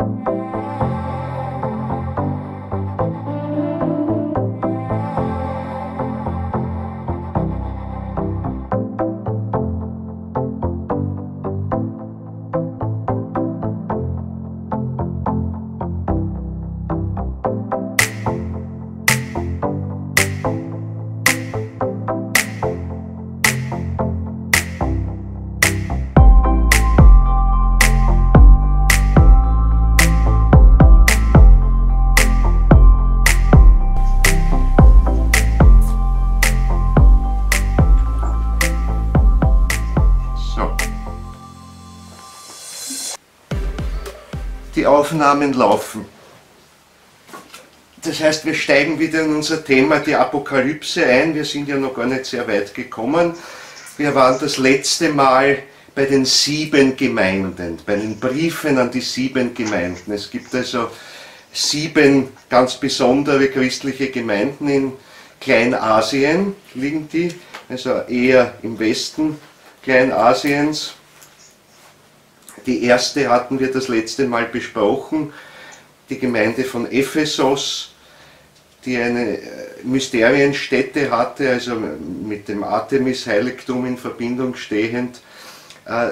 Die Aufnahmen laufen. Das heißt, wir steigen wieder in unser Thema die Apokalypse ein. Wir sind ja noch gar nicht sehr weit gekommen. Wir waren das letzte Mal bei den sieben Gemeinden, bei den Briefen an die sieben Gemeinden. Es gibt also sieben ganz besondere christliche Gemeinden in Kleinasien, liegen die, also eher im Westen Kleinasiens. Die erste hatten wir das letzte Mal besprochen, die Gemeinde von Ephesus, die eine äh, Mysterienstätte hatte, also mit dem Artemis-Heiligtum in Verbindung stehend, äh,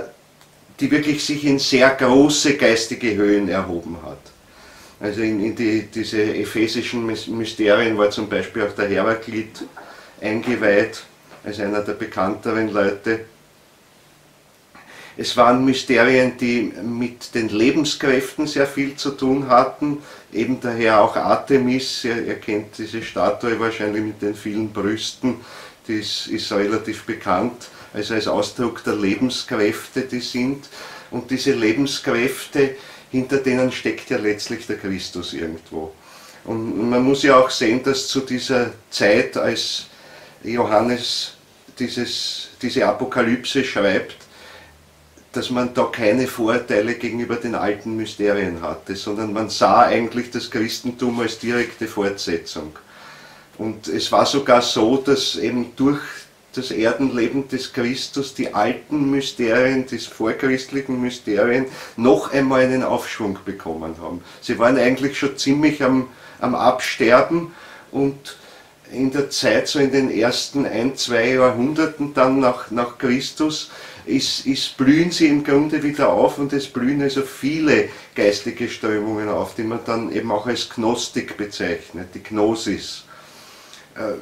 die wirklich sich in sehr große geistige Höhen erhoben hat. Also in, in die, diese ephesischen Mysterien war zum Beispiel auch der Heraklit eingeweiht, als einer der bekannteren Leute. Es waren Mysterien, die mit den Lebenskräften sehr viel zu tun hatten, eben daher auch Artemis, ihr, ihr kennt diese Statue wahrscheinlich mit den vielen Brüsten, die ist, ist relativ bekannt, also als Ausdruck der Lebenskräfte, die sind. Und diese Lebenskräfte, hinter denen steckt ja letztlich der Christus irgendwo. Und man muss ja auch sehen, dass zu dieser Zeit, als Johannes dieses, diese Apokalypse schreibt, dass man da keine Vorurteile gegenüber den alten Mysterien hatte, sondern man sah eigentlich das Christentum als direkte Fortsetzung. Und es war sogar so, dass eben durch das Erdenleben des Christus die alten Mysterien, die vorchristlichen Mysterien, noch einmal einen Aufschwung bekommen haben. Sie waren eigentlich schon ziemlich am, am Absterben und in der Zeit, so in den ersten ein, zwei Jahrhunderten dann nach, nach Christus, ist, ist, blühen sie im Grunde wieder auf und es blühen also viele geistige Strömungen auf, die man dann eben auch als Gnostik bezeichnet, die Gnosis. Äh,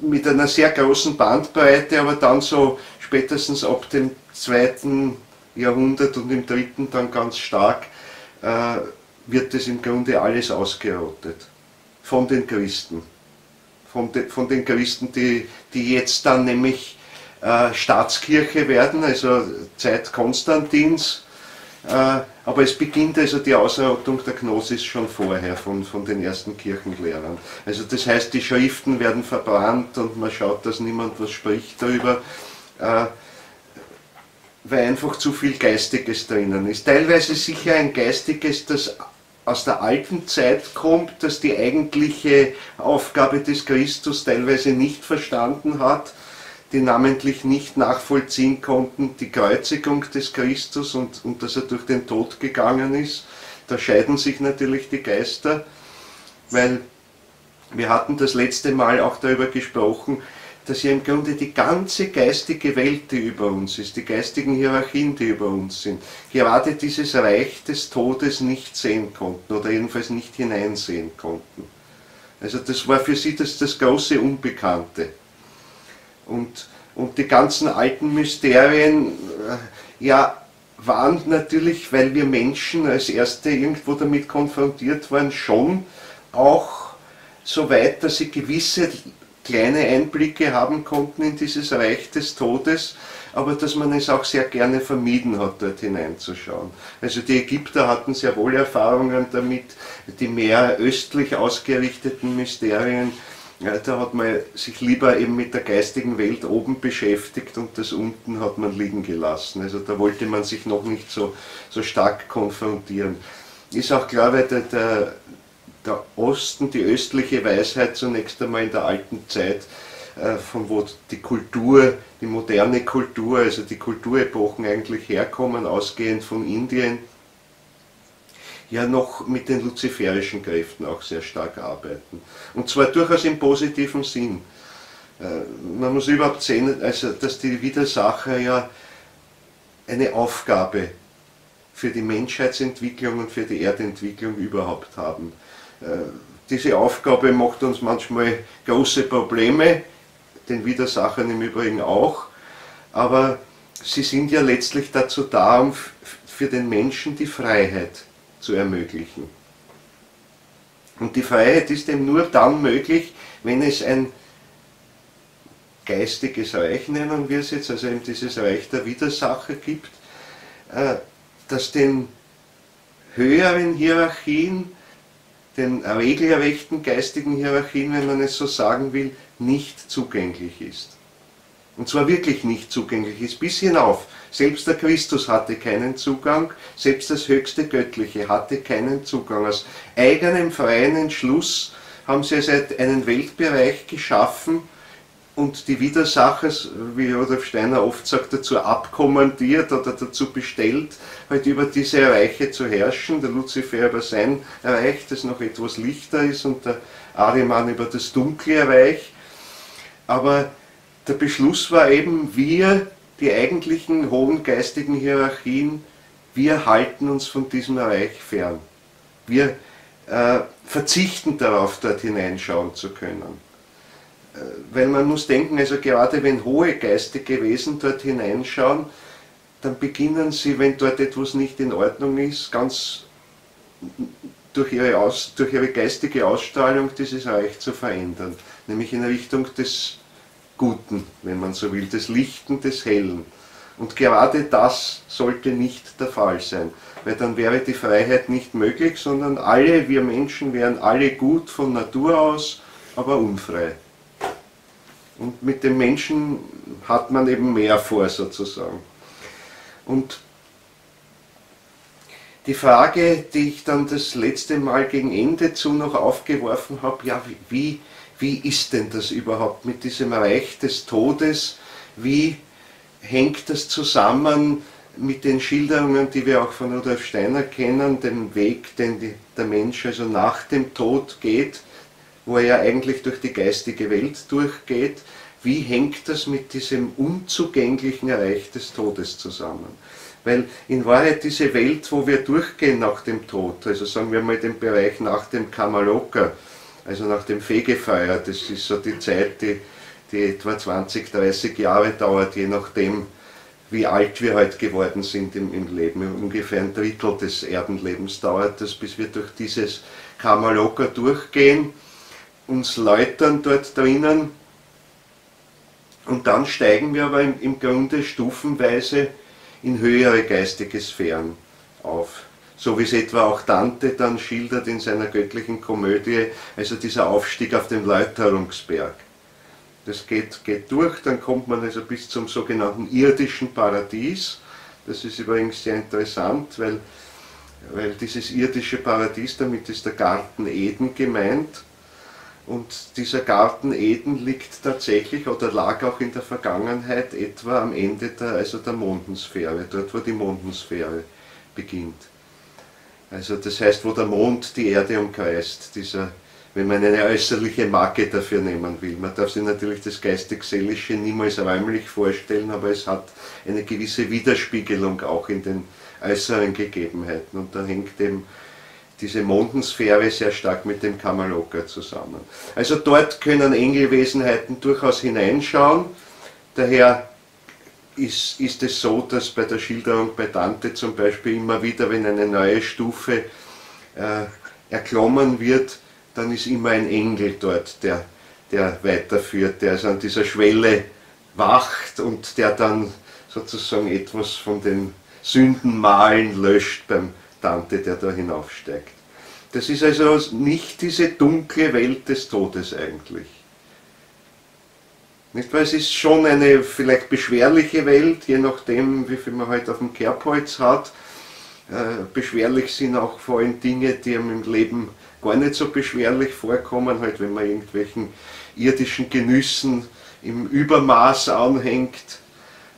mit einer sehr großen Bandbreite, aber dann so spätestens ab dem zweiten Jahrhundert und im dritten dann ganz stark, äh, wird es im Grunde alles ausgerottet von den Christen. Von, de, von den Christen, die, die jetzt dann nämlich äh, Staatskirche werden, also Zeit Konstantins. Äh, aber es beginnt also die Ausrottung der Gnosis schon vorher von, von den ersten Kirchenlehrern. Also das heißt, die Schriften werden verbrannt und man schaut, dass niemand was spricht darüber, äh, weil einfach zu viel Geistiges drinnen ist. Teilweise sicher ein Geistiges, das aus der alten Zeit kommt, das die eigentliche Aufgabe des Christus teilweise nicht verstanden hat die namentlich nicht nachvollziehen konnten, die Kreuzigung des Christus und, und dass er durch den Tod gegangen ist. Da scheiden sich natürlich die Geister, weil wir hatten das letzte Mal auch darüber gesprochen, dass ja im Grunde die ganze geistige Welt, die über uns ist, die geistigen Hierarchien, die über uns sind, gerade dieses Reich des Todes nicht sehen konnten oder jedenfalls nicht hineinsehen konnten. Also das war für sie das, das große Unbekannte. Und, und die ganzen alten Mysterien, äh, ja, waren natürlich, weil wir Menschen als Erste irgendwo damit konfrontiert waren, schon auch so weit, dass sie gewisse kleine Einblicke haben konnten in dieses Reich des Todes, aber dass man es auch sehr gerne vermieden hat, dort hineinzuschauen. Also die Ägypter hatten sehr wohl Erfahrungen damit, die mehr östlich ausgerichteten Mysterien ja, da hat man sich lieber eben mit der geistigen Welt oben beschäftigt und das unten hat man liegen gelassen. Also da wollte man sich noch nicht so, so stark konfrontieren. Ist auch klar, weil der, der, der Osten, die östliche Weisheit zunächst einmal in der alten Zeit, äh, von wo die Kultur, die moderne Kultur, also die Kulturepochen eigentlich herkommen, ausgehend von Indien, ja noch mit den luziferischen Kräften auch sehr stark arbeiten. Und zwar durchaus im positiven Sinn. Äh, man muss überhaupt sehen, also, dass die Widersacher ja eine Aufgabe für die Menschheitsentwicklung und für die Erdentwicklung überhaupt haben. Äh, diese Aufgabe macht uns manchmal große Probleme, den Widersachern im Übrigen auch, aber sie sind ja letztlich dazu da, um für den Menschen die Freiheit zu ermöglichen. Und die Freiheit ist eben nur dann möglich, wenn es ein geistiges Reich, nennen wir es jetzt, also eben dieses Reich der Widersacher gibt, äh, das den höheren Hierarchien, den regelrechten geistigen Hierarchien, wenn man es so sagen will, nicht zugänglich ist. Und zwar wirklich nicht zugänglich ist, bis hinauf. Selbst der Christus hatte keinen Zugang, selbst das höchste Göttliche hatte keinen Zugang. Aus eigenem freien Entschluss haben sie also einen Weltbereich geschaffen und die Widersacher, wie Rudolf Steiner oft sagt, dazu abkommandiert oder dazu bestellt, halt über diese Reiche zu herrschen. Der Luzifer über sein Reich, das noch etwas lichter ist, und der Ariman über das dunkle Reich. Aber der Beschluss war eben, wir, die eigentlichen hohen geistigen Hierarchien, wir halten uns von diesem Reich fern. Wir äh, verzichten darauf, dort hineinschauen zu können. Äh, weil man muss denken, also gerade wenn hohe geistige Wesen dort hineinschauen, dann beginnen sie, wenn dort etwas nicht in Ordnung ist, ganz durch ihre, Aus, durch ihre geistige Ausstrahlung dieses Reich zu verändern, nämlich in Richtung des Guten, wenn man so will, des Lichten, des Hellen. Und gerade das sollte nicht der Fall sein, weil dann wäre die Freiheit nicht möglich, sondern alle, wir Menschen wären alle gut von Natur aus, aber unfrei. Und mit dem Menschen hat man eben mehr vor sozusagen. Und die Frage, die ich dann das letzte Mal gegen Ende zu noch aufgeworfen habe, ja, wie, wie ist denn das überhaupt mit diesem Reich des Todes? Wie hängt das zusammen mit den Schilderungen, die wir auch von Rudolf Steiner kennen, dem Weg, den die, der Mensch also nach dem Tod geht, wo er ja eigentlich durch die geistige Welt durchgeht? Wie hängt das mit diesem unzugänglichen Reich des Todes zusammen? Weil in Wahrheit diese Welt, wo wir durchgehen nach dem Tod, also sagen wir mal den Bereich nach dem Kamaloka, also nach dem Fegefeuer, das ist so die Zeit, die, die etwa 20, 30 Jahre dauert, je nachdem, wie alt wir heute geworden sind im, im Leben. Ungefähr ein Drittel des Erdenlebens dauert das, bis wir durch dieses Kamaloka durchgehen, uns läutern dort drinnen und dann steigen wir aber im, im Grunde stufenweise in höhere geistige Sphären auf so wie es etwa auch Dante dann schildert in seiner göttlichen Komödie, also dieser Aufstieg auf den Läuterungsberg. Das geht, geht durch, dann kommt man also bis zum sogenannten irdischen Paradies. Das ist übrigens sehr interessant, weil, weil dieses irdische Paradies, damit ist der Garten Eden gemeint. Und dieser Garten Eden liegt tatsächlich oder lag auch in der Vergangenheit etwa am Ende der, also der Mondensphäre, dort wo die Mondensphäre beginnt. Also das heißt, wo der Mond die Erde umkreist, dieser, wenn man eine äußerliche Marke dafür nehmen will. Man darf sich natürlich das geistig-seelische niemals räumlich vorstellen, aber es hat eine gewisse Widerspiegelung auch in den äußeren Gegebenheiten. Und da hängt eben diese Mondensphäre sehr stark mit dem Kamaloka zusammen. Also dort können Engelwesenheiten durchaus hineinschauen. Daher ist, ist es so, dass bei der Schilderung bei Dante zum Beispiel immer wieder, wenn eine neue Stufe äh, erklommen wird, dann ist immer ein Engel dort, der, der weiterführt, der also an dieser Schwelle wacht und der dann sozusagen etwas von den Sündenmalen löscht beim Dante, der da hinaufsteigt. Das ist also nicht diese dunkle Welt des Todes eigentlich. Nicht wahr? Es ist schon eine vielleicht beschwerliche Welt, je nachdem, wie viel man halt auf dem Kerbholz hat. Äh, beschwerlich sind auch vor allem Dinge, die einem im Leben gar nicht so beschwerlich vorkommen, halt wenn man irgendwelchen irdischen Genüssen im Übermaß anhängt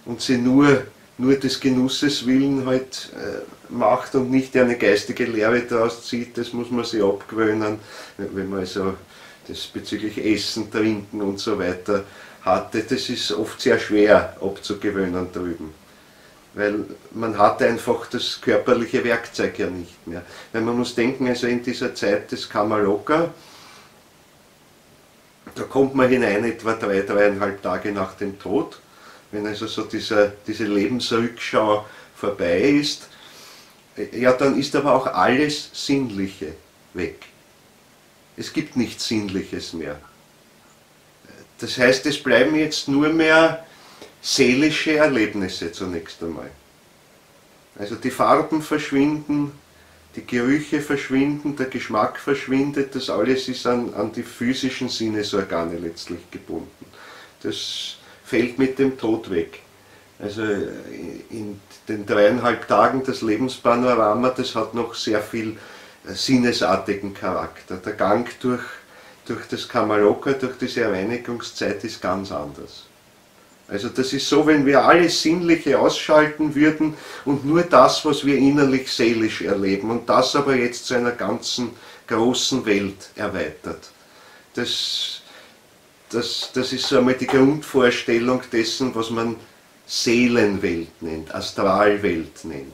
und sie nur nur des Genusses willen halt äh, macht und nicht eine geistige Lehre daraus zieht, das muss man sich abgewöhnen, wenn man also das bezüglich Essen, Trinken und so weiter hatte, das ist oft sehr schwer abzugewöhnen drüben. Weil man hatte einfach das körperliche Werkzeug ja nicht mehr. Weil man muss denken, also in dieser Zeit des Kamaloka, da kommt man hinein etwa drei, dreieinhalb Tage nach dem Tod wenn also so dieser, diese Lebensrückschau vorbei ist, ja, dann ist aber auch alles Sinnliche weg. Es gibt nichts Sinnliches mehr. Das heißt, es bleiben jetzt nur mehr seelische Erlebnisse zunächst einmal. Also die Farben verschwinden, die Gerüche verschwinden, der Geschmack verschwindet, das alles ist an, an die physischen Sinnesorgane letztlich gebunden. Das fällt mit dem Tod weg. Also in den dreieinhalb Tagen das Lebenspanorama, das hat noch sehr viel sinnesartigen Charakter. Der Gang durch, durch das Kamaloka, durch diese Reinigungszeit ist ganz anders. Also das ist so, wenn wir alles Sinnliche ausschalten würden und nur das, was wir innerlich seelisch erleben und das aber jetzt zu einer ganzen großen Welt erweitert. Das das, das ist so einmal die Grundvorstellung dessen, was man Seelenwelt nennt, Astralwelt nennt.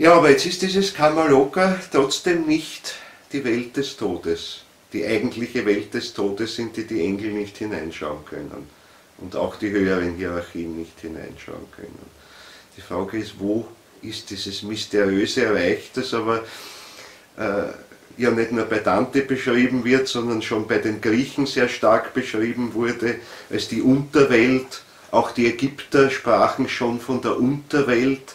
Ja, aber jetzt ist dieses Kamaloka trotzdem nicht die Welt des Todes, die eigentliche Welt des Todes, in die die Engel nicht hineinschauen können und auch die höheren Hierarchien nicht hineinschauen können. Die Frage ist, wo ist dieses mysteriöse Reich, das aber äh, ja nicht nur bei Dante beschrieben wird, sondern schon bei den Griechen sehr stark beschrieben wurde, als die Unterwelt. Auch die Ägypter sprachen schon von der Unterwelt,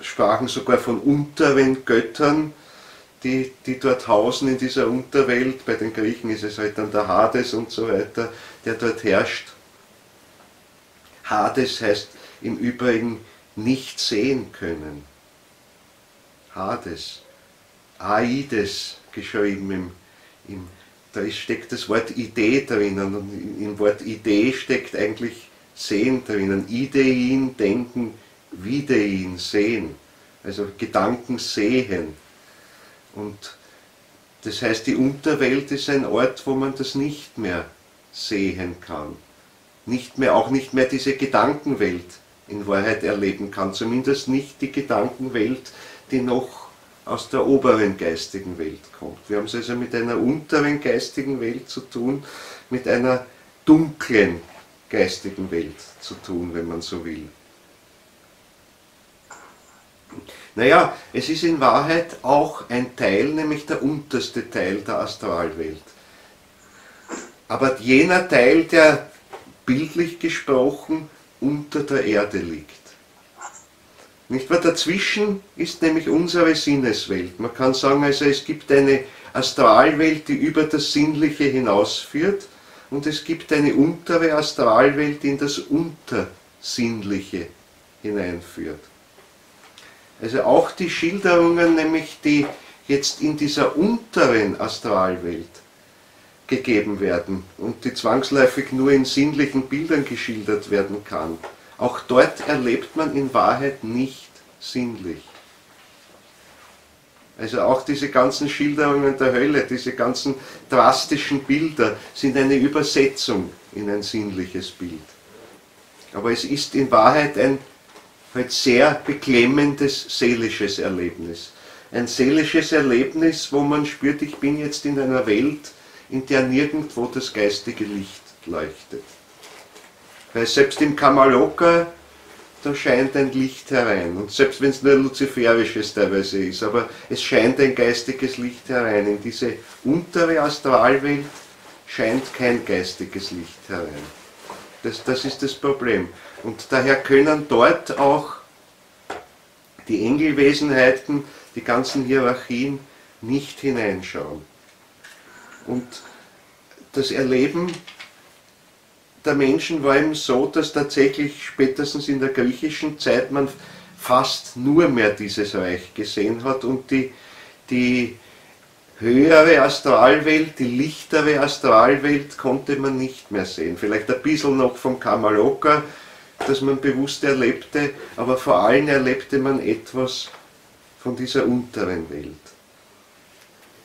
sprachen sogar von unteren Göttern, die, die dort hausen in dieser Unterwelt. Bei den Griechen ist es halt dann der Hades und so weiter, der dort herrscht. Hades heißt im Übrigen nicht sehen können. Hades. Aides geschrieben. Im, im, da steckt das Wort Idee drinnen und im Wort Idee steckt eigentlich Sehen drinnen. Idein, denken, Videin, sehen. Also Gedanken sehen. Und das heißt, die Unterwelt ist ein Ort, wo man das nicht mehr sehen kann. Nicht mehr, auch nicht mehr diese Gedankenwelt in Wahrheit erleben kann. Zumindest nicht die Gedankenwelt, die noch aus der oberen geistigen Welt kommt. Wir haben es also mit einer unteren geistigen Welt zu tun, mit einer dunklen geistigen Welt zu tun, wenn man so will. Naja, es ist in Wahrheit auch ein Teil, nämlich der unterste Teil der Astralwelt. Aber jener Teil, der bildlich gesprochen unter der Erde liegt. Nicht wahr? Dazwischen ist nämlich unsere Sinneswelt. Man kann sagen, also es gibt eine Astralwelt, die über das Sinnliche hinausführt und es gibt eine untere Astralwelt, die in das Untersinnliche hineinführt. Also auch die Schilderungen, nämlich die jetzt in dieser unteren Astralwelt gegeben werden und die zwangsläufig nur in sinnlichen Bildern geschildert werden kann, auch dort erlebt man in Wahrheit nicht sinnlich. Also auch diese ganzen Schilderungen der Hölle, diese ganzen drastischen Bilder sind eine Übersetzung in ein sinnliches Bild. Aber es ist in Wahrheit ein halt sehr beklemmendes seelisches Erlebnis. Ein seelisches Erlebnis, wo man spürt, ich bin jetzt in einer Welt, in der nirgendwo das geistige Licht leuchtet. Weil selbst im Kamaloka, da scheint ein Licht herein. Und selbst wenn es nur luziferisches teilweise ist, aber es scheint ein geistiges Licht herein. In diese untere Astralwelt scheint kein geistiges Licht herein. Das, das ist das Problem. Und daher können dort auch die Engelwesenheiten, die ganzen Hierarchien nicht hineinschauen. Und das Erleben der Menschen war eben so, dass tatsächlich spätestens in der griechischen Zeit man fast nur mehr dieses Reich gesehen hat und die, die höhere Astralwelt, die lichtere Astralwelt konnte man nicht mehr sehen. Vielleicht ein bisschen noch vom Kamaloka, das man bewusst erlebte, aber vor allem erlebte man etwas von dieser unteren Welt.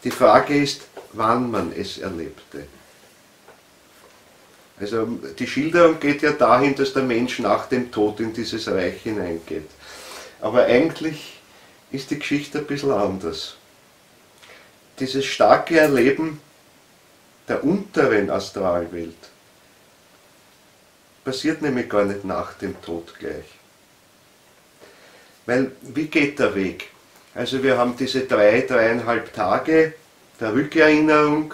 Die Frage ist, wann man es erlebte. Also die Schilderung geht ja dahin, dass der Mensch nach dem Tod in dieses Reich hineingeht. Aber eigentlich ist die Geschichte ein bisschen anders dieses starke Erleben der unteren Astralwelt passiert nämlich gar nicht nach dem Tod gleich. Weil, wie geht der Weg? Also wir haben diese drei, dreieinhalb Tage der Rückerinnerung,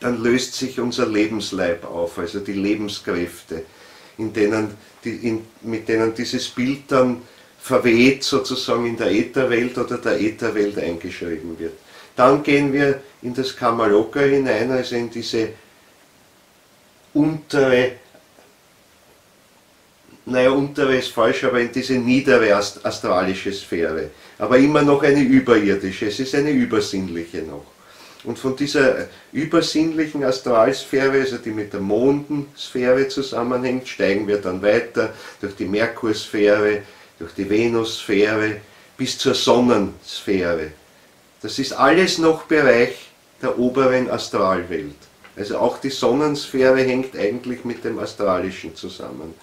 dann löst sich unser Lebensleib auf, also die Lebenskräfte, in denen, die, in, mit denen dieses Bild dann verweht sozusagen in der Ätherwelt oder der Ätherwelt eingeschrieben wird. Dann gehen wir in das Kamaloka hinein, also in diese untere, naja, untere ist falsch, aber in diese niedere astralische Sphäre. Aber immer noch eine überirdische, es ist eine übersinnliche noch. Und von dieser übersinnlichen Astralsphäre, also die mit der Mondensphäre zusammenhängt, steigen wir dann weiter durch die Merkursphäre, durch die Venussphäre bis zur Sonnensphäre. Das ist alles noch Bereich der oberen Astralwelt. Also auch die Sonnensphäre hängt eigentlich mit dem Astralischen zusammen.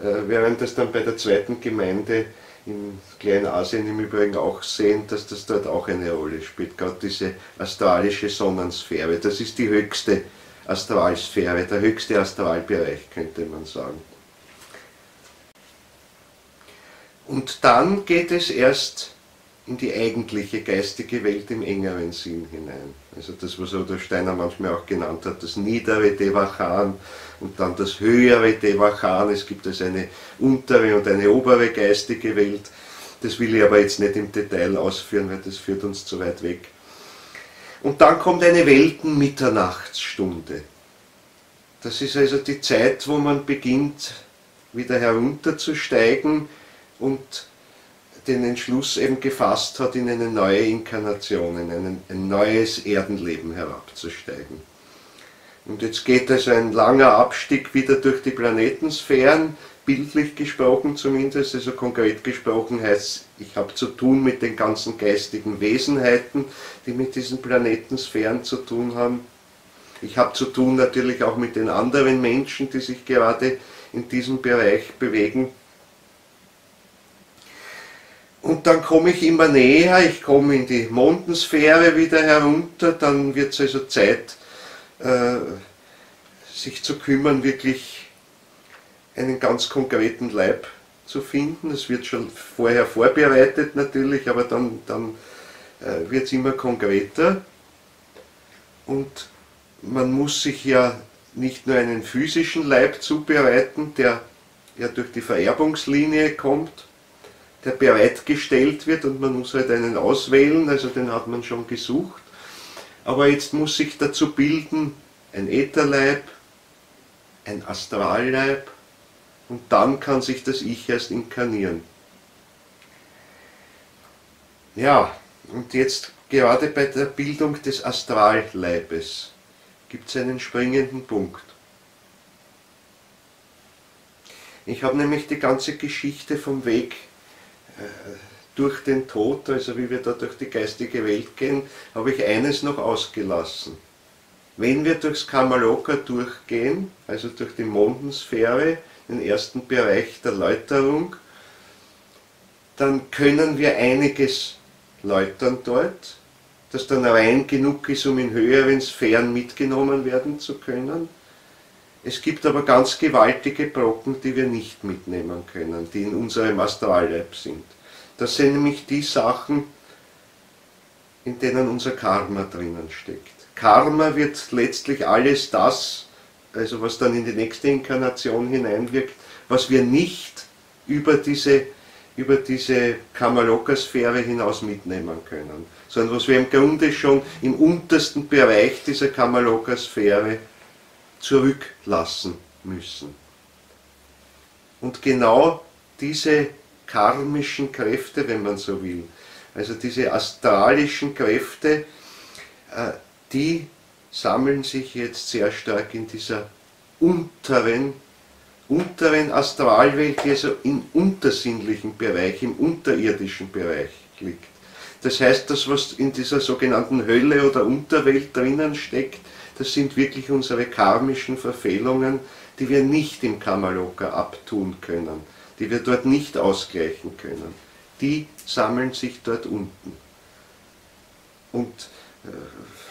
Äh, werden das dann bei der zweiten Gemeinde in Kleinasien im Übrigen auch sehen, dass das dort auch eine Rolle spielt, gerade diese astralische Sonnensphäre. Das ist die höchste Astralsphäre, der höchste Astralbereich, könnte man sagen. Und dann geht es erst in die eigentliche geistige Welt im engeren Sinn hinein. Also das, was der Steiner manchmal auch genannt hat, das niedere Devachan und dann das höhere Devachan. Es gibt also eine untere und eine obere geistige Welt. Das will ich aber jetzt nicht im Detail ausführen, weil das führt uns zu weit weg. Und dann kommt eine Weltenmitternachtsstunde. Das ist also die Zeit, wo man beginnt, wieder herunterzusteigen und den Entschluss eben gefasst hat, in eine neue Inkarnation, in ein, ein neues Erdenleben herabzusteigen. Und jetzt geht also ein langer Abstieg wieder durch die Planetensphären, bildlich gesprochen zumindest, also konkret gesprochen heißt ich habe zu tun mit den ganzen geistigen Wesenheiten, die mit diesen Planetensphären zu tun haben. Ich habe zu tun natürlich auch mit den anderen Menschen, die sich gerade in diesem Bereich bewegen. Und dann komme ich immer näher, ich komme in die Mondensphäre wieder herunter, dann wird es also Zeit, äh, sich zu kümmern, wirklich einen ganz konkreten Leib zu finden. Es wird schon vorher vorbereitet natürlich, aber dann, dann äh, wird es immer konkreter. Und man muss sich ja nicht nur einen physischen Leib zubereiten, der ja durch die Vererbungslinie kommt, der bereitgestellt wird und man muss halt einen auswählen, also den hat man schon gesucht. Aber jetzt muss sich dazu bilden ein Ätherleib, ein Astralleib und dann kann sich das Ich erst inkarnieren. Ja, und jetzt gerade bei der Bildung des Astralleibes gibt es einen springenden Punkt. Ich habe nämlich die ganze Geschichte vom Weg durch den Tod, also wie wir da durch die geistige Welt gehen, habe ich eines noch ausgelassen. Wenn wir durchs Kamaloka durchgehen, also durch die Mondensphäre, den ersten Bereich der Läuterung, dann können wir einiges läutern dort, das dann rein genug ist, um in höheren Sphären mitgenommen werden zu können. Es gibt aber ganz gewaltige Brocken, die wir nicht mitnehmen können, die in unserem Astralleib sind. Das sind nämlich die Sachen, in denen unser Karma drinnen steckt. Karma wird letztlich alles das, also was dann in die nächste Inkarnation hineinwirkt, was wir nicht über diese, über diese Kamaloka-Sphäre hinaus mitnehmen können, sondern was wir im Grunde schon im untersten Bereich dieser Kamaloka-Sphäre zurücklassen müssen. Und genau diese karmischen Kräfte, wenn man so will, Also diese astralischen Kräfte, äh, die sammeln sich jetzt sehr stark in dieser unteren, unteren Astralwelt, die also im untersinnlichen Bereich, im unterirdischen Bereich liegt. Das heißt, das, was in dieser sogenannten Hölle oder Unterwelt drinnen steckt, das sind wirklich unsere karmischen Verfehlungen, die wir nicht im Kamaloka abtun können, die wir dort nicht ausgleichen können. Die sammeln sich dort unten. Und äh,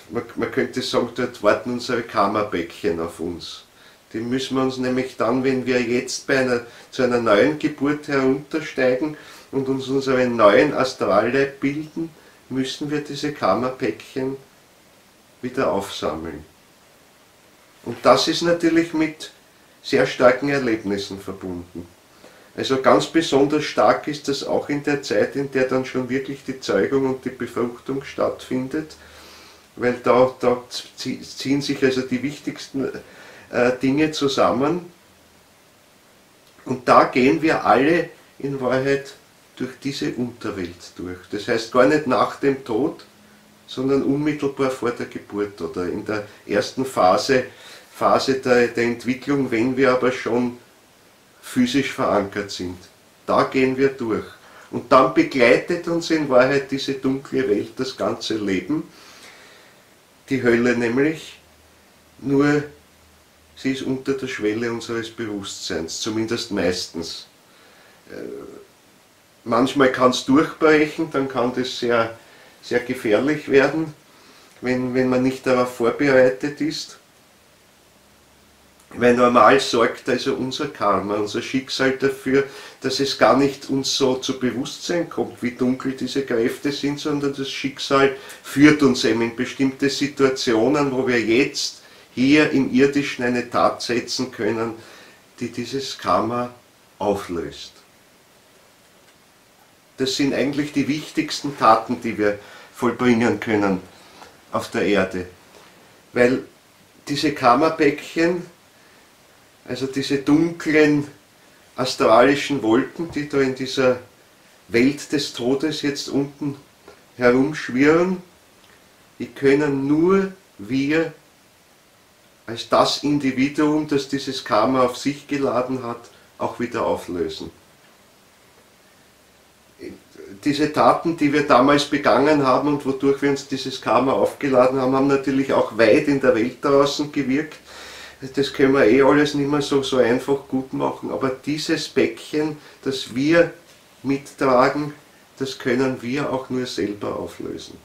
man, man, könnte sagen, dort warten unsere Kammerbäckchen auf uns. Die müssen wir uns nämlich dann, wenn wir jetzt bei einer, zu einer neuen Geburt heruntersteigen und uns unseren neuen Astralleib bilden, müssen wir diese Kammerpäckchen wieder aufsammeln. Und das ist natürlich mit sehr starken Erlebnissen verbunden. Also ganz besonders stark ist das auch in der Zeit, in der dann schon wirklich die Zeugung und die Befruchtung stattfindet, weil da, da ziehen sich also die wichtigsten äh, Dinge zusammen. Und da gehen wir alle in Wahrheit durch diese Unterwelt durch. Das heißt gar nicht nach dem Tod, sondern unmittelbar vor der Geburt oder in der ersten Phase Phase der, der Entwicklung, wenn wir aber schon physisch verankert sind. Da gehen wir durch. Und dann begleitet uns in Wahrheit diese dunkle Welt das ganze Leben, die Hölle nämlich, nur sie ist unter der Schwelle unseres Bewusstseins, zumindest meistens. Äh, manchmal kann es durchbrechen, dann kann das sehr, sehr gefährlich werden, wenn, wenn man nicht darauf vorbereitet ist. Weil normal sorgt also unser Karma, unser Schicksal dafür, dass es gar nicht uns so zu Bewusstsein kommt, wie dunkel diese Kräfte sind, sondern das Schicksal führt uns eben in bestimmte Situationen, wo wir jetzt hier im Irdischen eine Tat setzen können, die dieses Karma auflöst. Das sind eigentlich die wichtigsten Taten, die wir vollbringen können auf der Erde. Weil diese Karma-Päckchen, also diese dunklen astralischen Wolken, die da in dieser Welt des Todes jetzt unten herumschwirren, die können nur wir als das Individuum, das dieses Karma auf sich geladen hat, auch wieder auflösen. Diese Taten, die wir damals begangen haben und wodurch wir uns dieses Karma aufgeladen haben, haben natürlich auch weit in der Welt draußen gewirkt das können wir eh alles nicht mehr so, so einfach gut machen, aber dieses Päckchen, das wir mittragen, das können wir auch nur selber auflösen.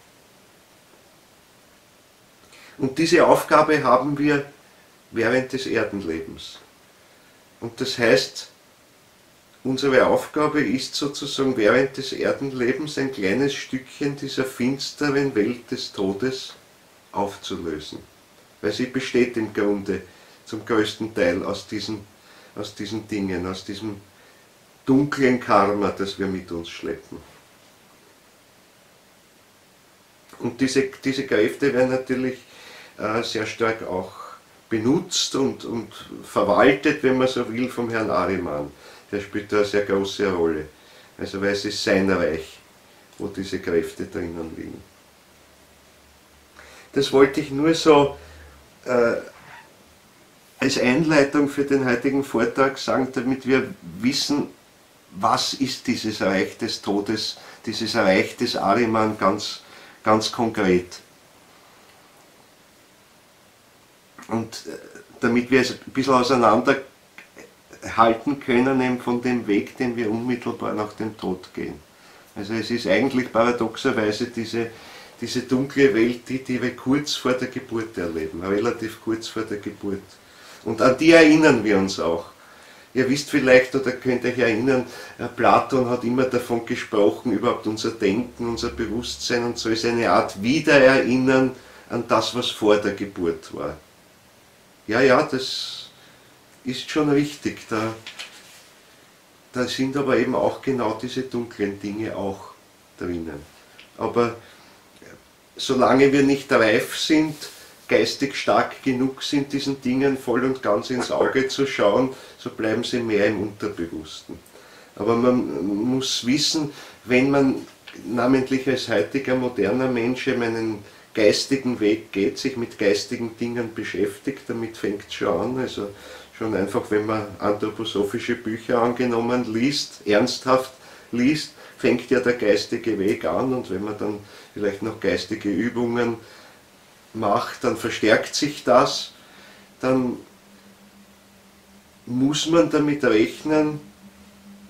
Und diese Aufgabe haben wir während des Erdenlebens. Und das heißt, unsere Aufgabe ist sozusagen während des Erdenlebens ein kleines Stückchen dieser finsteren Welt des Todes aufzulösen. Weil sie besteht im Grunde zum größten Teil aus diesen, aus diesen Dingen, aus diesem dunklen Karma, das wir mit uns schleppen. Und diese, diese Kräfte werden natürlich äh, sehr stark auch benutzt und, und verwaltet, wenn man so will, vom Herrn Ariman. Der spielt da eine sehr große Rolle. Also weil es ist sein Reich, wo diese Kräfte drinnen liegen. Das wollte ich nur so äh, als Einleitung für den heutigen Vortrag sagen, damit wir wissen, was ist dieses Reich des Todes, dieses Reich des Ariman ganz, ganz konkret. Und äh, damit wir es ein bisschen auseinanderhalten können eben von dem Weg, den wir unmittelbar nach dem Tod gehen. Also es ist eigentlich paradoxerweise diese, diese dunkle Welt, die, die wir kurz vor der Geburt erleben, relativ kurz vor der Geburt. Und an die erinnern wir uns auch. Ihr wisst vielleicht oder könnt euch erinnern, äh, Platon hat immer davon gesprochen, überhaupt unser Denken, unser Bewusstsein und so ist eine Art Wiedererinnern an das, was vor der Geburt war. Ja, ja, das ist schon richtig. Da, da sind aber eben auch genau diese dunklen Dinge auch drinnen. Aber solange wir nicht reif sind, geistig stark genug sind, diesen Dingen voll und ganz ins Auge zu schauen, so bleiben sie mehr im Unterbewussten. Aber man muss wissen, wenn man namentlich als heutiger moderner Mensch meinen geistigen Weg geht, sich mit geistigen Dingen beschäftigt, damit fängt es schon an. Also schon einfach, wenn man anthroposophische Bücher angenommen liest, ernsthaft liest, fängt ja der geistige Weg an und wenn man dann vielleicht noch geistige Übungen macht, dann verstärkt sich das, dann muss man damit rechnen,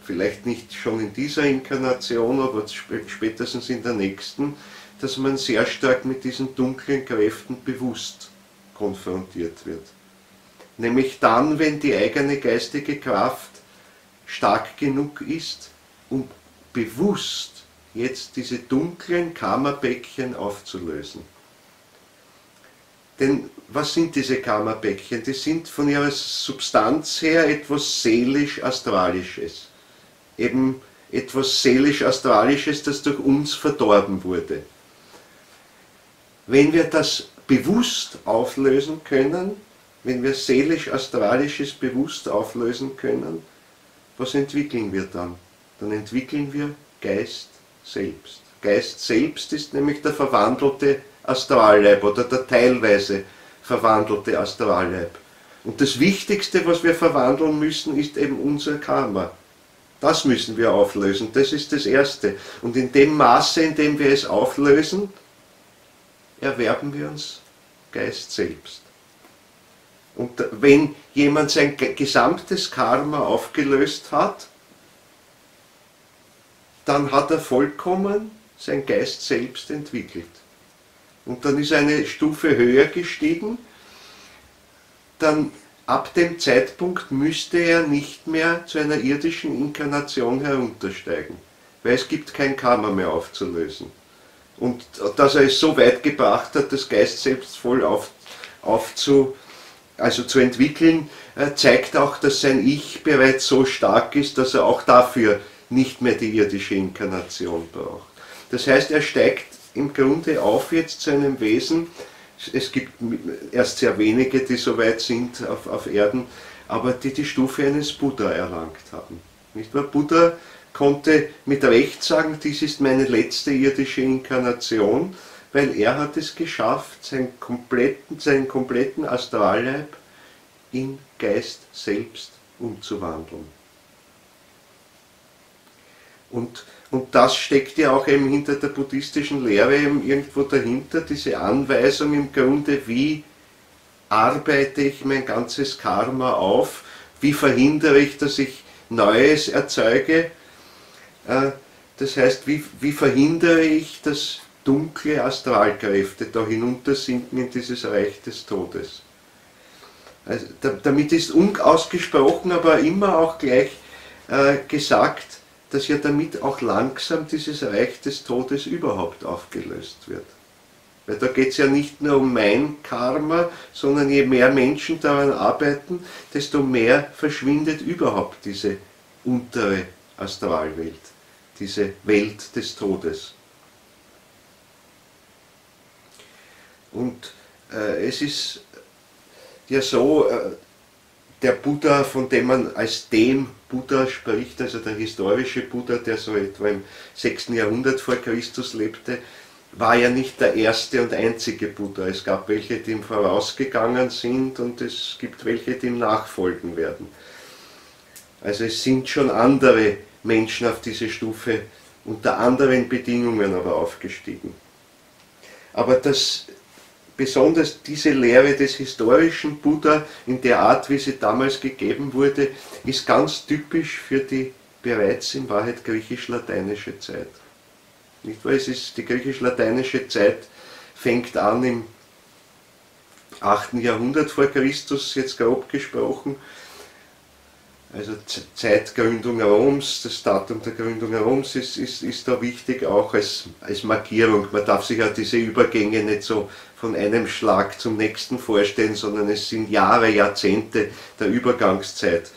vielleicht nicht schon in dieser Inkarnation, aber spätestens in der nächsten, dass man sehr stark mit diesen dunklen Kräften bewusst konfrontiert wird. Nämlich dann, wenn die eigene geistige Kraft stark genug ist, um bewusst jetzt diese dunklen Kammerbäckchen aufzulösen. Denn was sind diese Kammerbäckchen? Die sind von ihrer Substanz her etwas seelisch-astralisches. Eben etwas seelisch-astralisches, das durch uns verdorben wurde. Wenn wir das bewusst auflösen können, wenn wir seelisch-astralisches bewusst auflösen können, was entwickeln wir dann? Dann entwickeln wir Geist selbst. Geist selbst ist nämlich der verwandelte Astralleib oder der teilweise verwandelte Astralleib. Und das Wichtigste, was wir verwandeln müssen, ist eben unser Karma. Das müssen wir auflösen, das ist das Erste. Und in dem Maße, in dem wir es auflösen, erwerben wir uns Geist selbst. Und wenn jemand sein gesamtes Karma aufgelöst hat, dann hat er vollkommen sein Geist selbst entwickelt. Und dann ist eine Stufe höher gestiegen, dann ab dem Zeitpunkt müsste er nicht mehr zu einer irdischen Inkarnation heruntersteigen, weil es gibt kein Karma mehr aufzulösen. Und dass er es so weit gebracht hat, das Geist selbst voll auf, also zu entwickeln, äh, zeigt auch, dass sein Ich bereits so stark ist, dass er auch dafür nicht mehr die irdische Inkarnation braucht. Das heißt, er steigt im Grunde auf jetzt zu einem Wesen, es gibt erst sehr wenige, die so weit sind auf, auf Erden, aber die die Stufe eines Buddha erlangt haben. Nicht wahr? Buddha konnte mit Recht sagen, dies ist meine letzte irdische Inkarnation, weil er hat es geschafft, seinen kompletten, seinen kompletten Astralleib in Geist selbst umzuwandeln. Und, und das steckt ja auch eben hinter der buddhistischen Lehre eben irgendwo dahinter, diese Anweisung im Grunde, wie arbeite ich mein ganzes Karma auf, wie verhindere ich, dass ich Neues erzeuge. Äh, das heißt, wie, wie verhindere ich, dass dunkle Astralkräfte da hinuntersinken in dieses Reich des Todes. Also, damit ist unausgesprochen, aber immer auch gleich äh, gesagt, dass ja damit auch langsam dieses Reich des Todes überhaupt aufgelöst wird. Weil da geht es ja nicht nur um mein Karma, sondern je mehr Menschen daran arbeiten, desto mehr verschwindet überhaupt diese untere Astralwelt, diese Welt des Todes. Und äh, es ist ja so, äh, der Buddha, von dem man als dem Buddha spricht, also der historische Buddha, der so etwa im 6. Jahrhundert vor Christus lebte, war ja nicht der erste und einzige Buddha. Es gab welche, die ihm vorausgegangen sind und es gibt welche, die ihm nachfolgen werden. Also es sind schon andere Menschen auf diese Stufe unter anderen Bedingungen aber aufgestiegen. Aber das besonders diese Lehre des historischen Buddha in der Art, wie sie damals gegeben wurde, ist ganz typisch für die bereits in Wahrheit griechisch-lateinische Zeit. Nicht wahr? Es ist die griechisch-lateinische Zeit fängt an im 8. Jahrhundert vor Christus, jetzt grob gesprochen, also Zeitgründung Roms, das Datum der Gründung Roms ist, ist, ist da wichtig, auch als, als Markierung. Man darf sich ja diese Übergänge nicht so von einem Schlag zum nächsten vorstellen, sondern es sind Jahre, Jahrzehnte der Übergangszeit.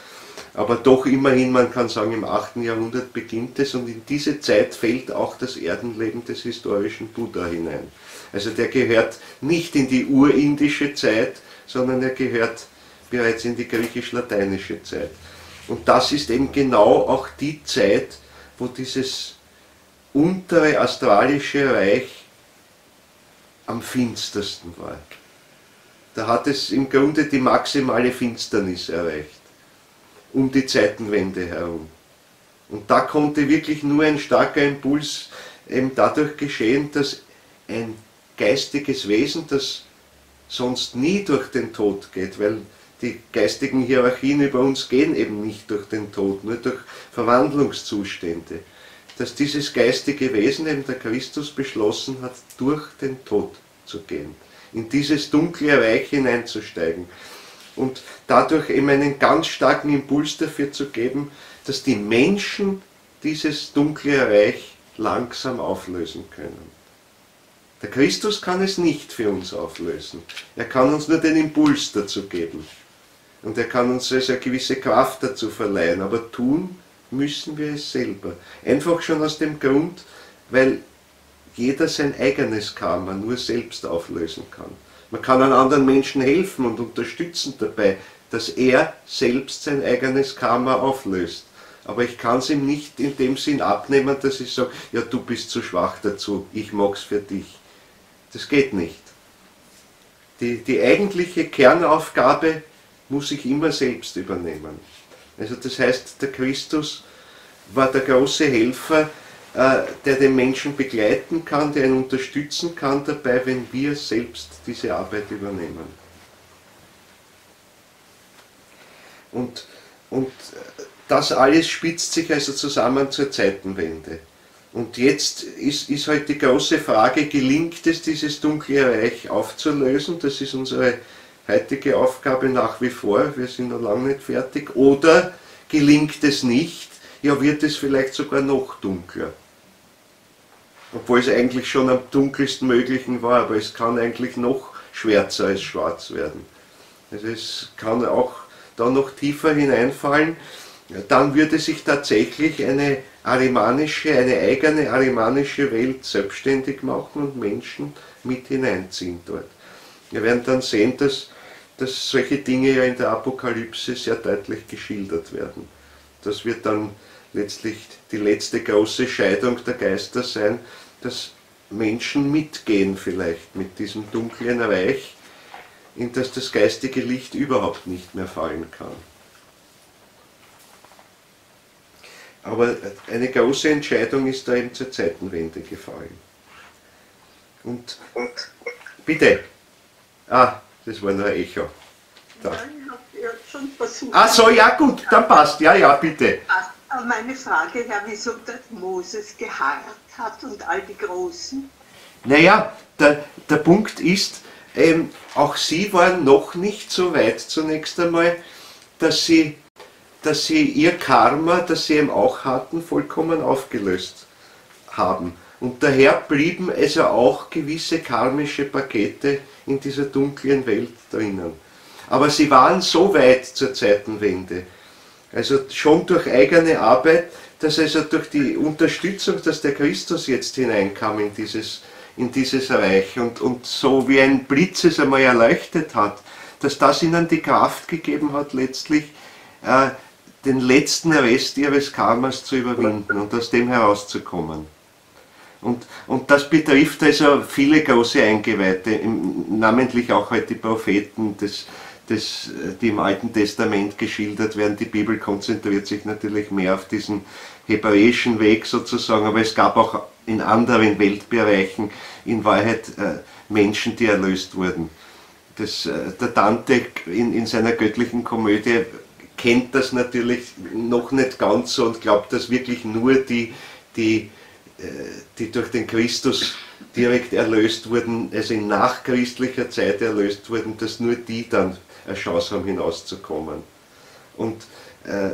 Aber doch immerhin, man kann sagen, im 8. Jahrhundert beginnt es und in diese Zeit fällt auch das Erdenleben des historischen Buddha hinein. Also der gehört nicht in die urindische Zeit, sondern er gehört bereits in die griechisch-lateinische Zeit. Und das ist eben genau auch die Zeit, wo dieses untere astralische Reich am finstersten war. Da hat es im Grunde die maximale Finsternis erreicht, um die Zeitenwende herum. Und da konnte wirklich nur ein starker Impuls eben dadurch geschehen, dass ein geistiges Wesen, das sonst nie durch den Tod geht, weil die geistigen Hierarchien über uns gehen eben nicht durch den Tod, nur durch Verwandlungszustände, dass dieses geistige Wesen, eben der Christus, beschlossen hat, durch den Tod zu gehen, in dieses dunkle Reich hineinzusteigen und dadurch eben einen ganz starken Impuls dafür zu geben, dass die Menschen dieses dunkle Reich langsam auflösen können. Der Christus kann es nicht für uns auflösen. Er kann uns nur den Impuls dazu geben. Und er kann uns also eine gewisse Kraft dazu verleihen. Aber tun müssen wir es selber. Einfach schon aus dem Grund, weil jeder sein eigenes Karma nur selbst auflösen kann. Man kann einem anderen Menschen helfen und unterstützen dabei, dass er selbst sein eigenes Karma auflöst. Aber ich kann es ihm nicht in dem Sinn abnehmen, dass ich sage, ja du bist zu schwach dazu, ich mag's für dich. Das geht nicht. Die, die eigentliche Kernaufgabe muss ich immer selbst übernehmen. Also das heißt, der Christus war der große Helfer, äh, der den Menschen begleiten kann, der ihn unterstützen kann dabei, wenn wir selbst diese Arbeit übernehmen. Und, und das alles spitzt sich also zusammen zur Zeitenwende. Und jetzt ist, ist halt die große Frage, gelingt es, dieses dunkle Reich aufzulösen? Das ist unsere heutige Aufgabe nach wie vor, wir sind noch lange nicht fertig. Oder gelingt es nicht, ja wird es vielleicht sogar noch dunkler. Obwohl es eigentlich schon am dunkelsten möglichen war, aber es kann eigentlich noch schwärzer als schwarz werden. Also es kann auch da noch tiefer hineinfallen dann würde sich tatsächlich eine arimanische, eine eigene arimanische Welt selbstständig machen und Menschen mit hineinziehen dort. Wir werden dann sehen, dass, dass solche Dinge ja in der Apokalypse sehr deutlich geschildert werden. Das wird dann letztlich die letzte große Scheidung der Geister sein, dass Menschen mitgehen vielleicht mit diesem dunklen Reich, in das das geistige Licht überhaupt nicht mehr fallen kann. Aber eine große Entscheidung ist da eben zur Zeitenwende gefallen. Und, und bitte. Ah, das war nur ein Echo. Da. Ja, ich habe ja schon versucht. Ach so, ja gut, dann passt. Ja, ja, bitte. Ah, meine Frage, Herr, wieso der Moses geharrt hat und all die Großen? Naja, der, der Punkt ist, ähm, auch sie waren noch nicht so weit zunächst einmal, dass sie dass sie ihr Karma, das sie eben auch hatten, vollkommen aufgelöst haben. Und daher blieben also auch gewisse karmische Pakete in dieser dunklen Welt drinnen. Aber sie waren so weit zur Zeitenwende, also schon durch eigene Arbeit, dass also durch die Unterstützung, dass der Christus jetzt hineinkam in dieses, in dieses Reich und, und so wie ein Blitz es einmal erleuchtet hat, dass das ihnen die Kraft gegeben hat, letztlich äh, den letzten Rest ihres Karmas zu überwinden und aus dem herauszukommen. Und, und das betrifft also viele große Eingeweihte, namentlich auch halt die Propheten, das, das, die im Alten Testament geschildert werden. Die Bibel konzentriert sich natürlich mehr auf diesen hebräischen Weg sozusagen, aber es gab auch in anderen Weltbereichen in Wahrheit äh, Menschen, die erlöst wurden. Das, äh, der Dante in, in seiner göttlichen Komödie kennt das natürlich noch nicht ganz so und glaubt, dass wirklich nur die, die, äh, die durch den Christus direkt erlöst wurden, also in nachchristlicher Zeit erlöst wurden, dass nur die dann eine Chance haben hinauszukommen. Und äh,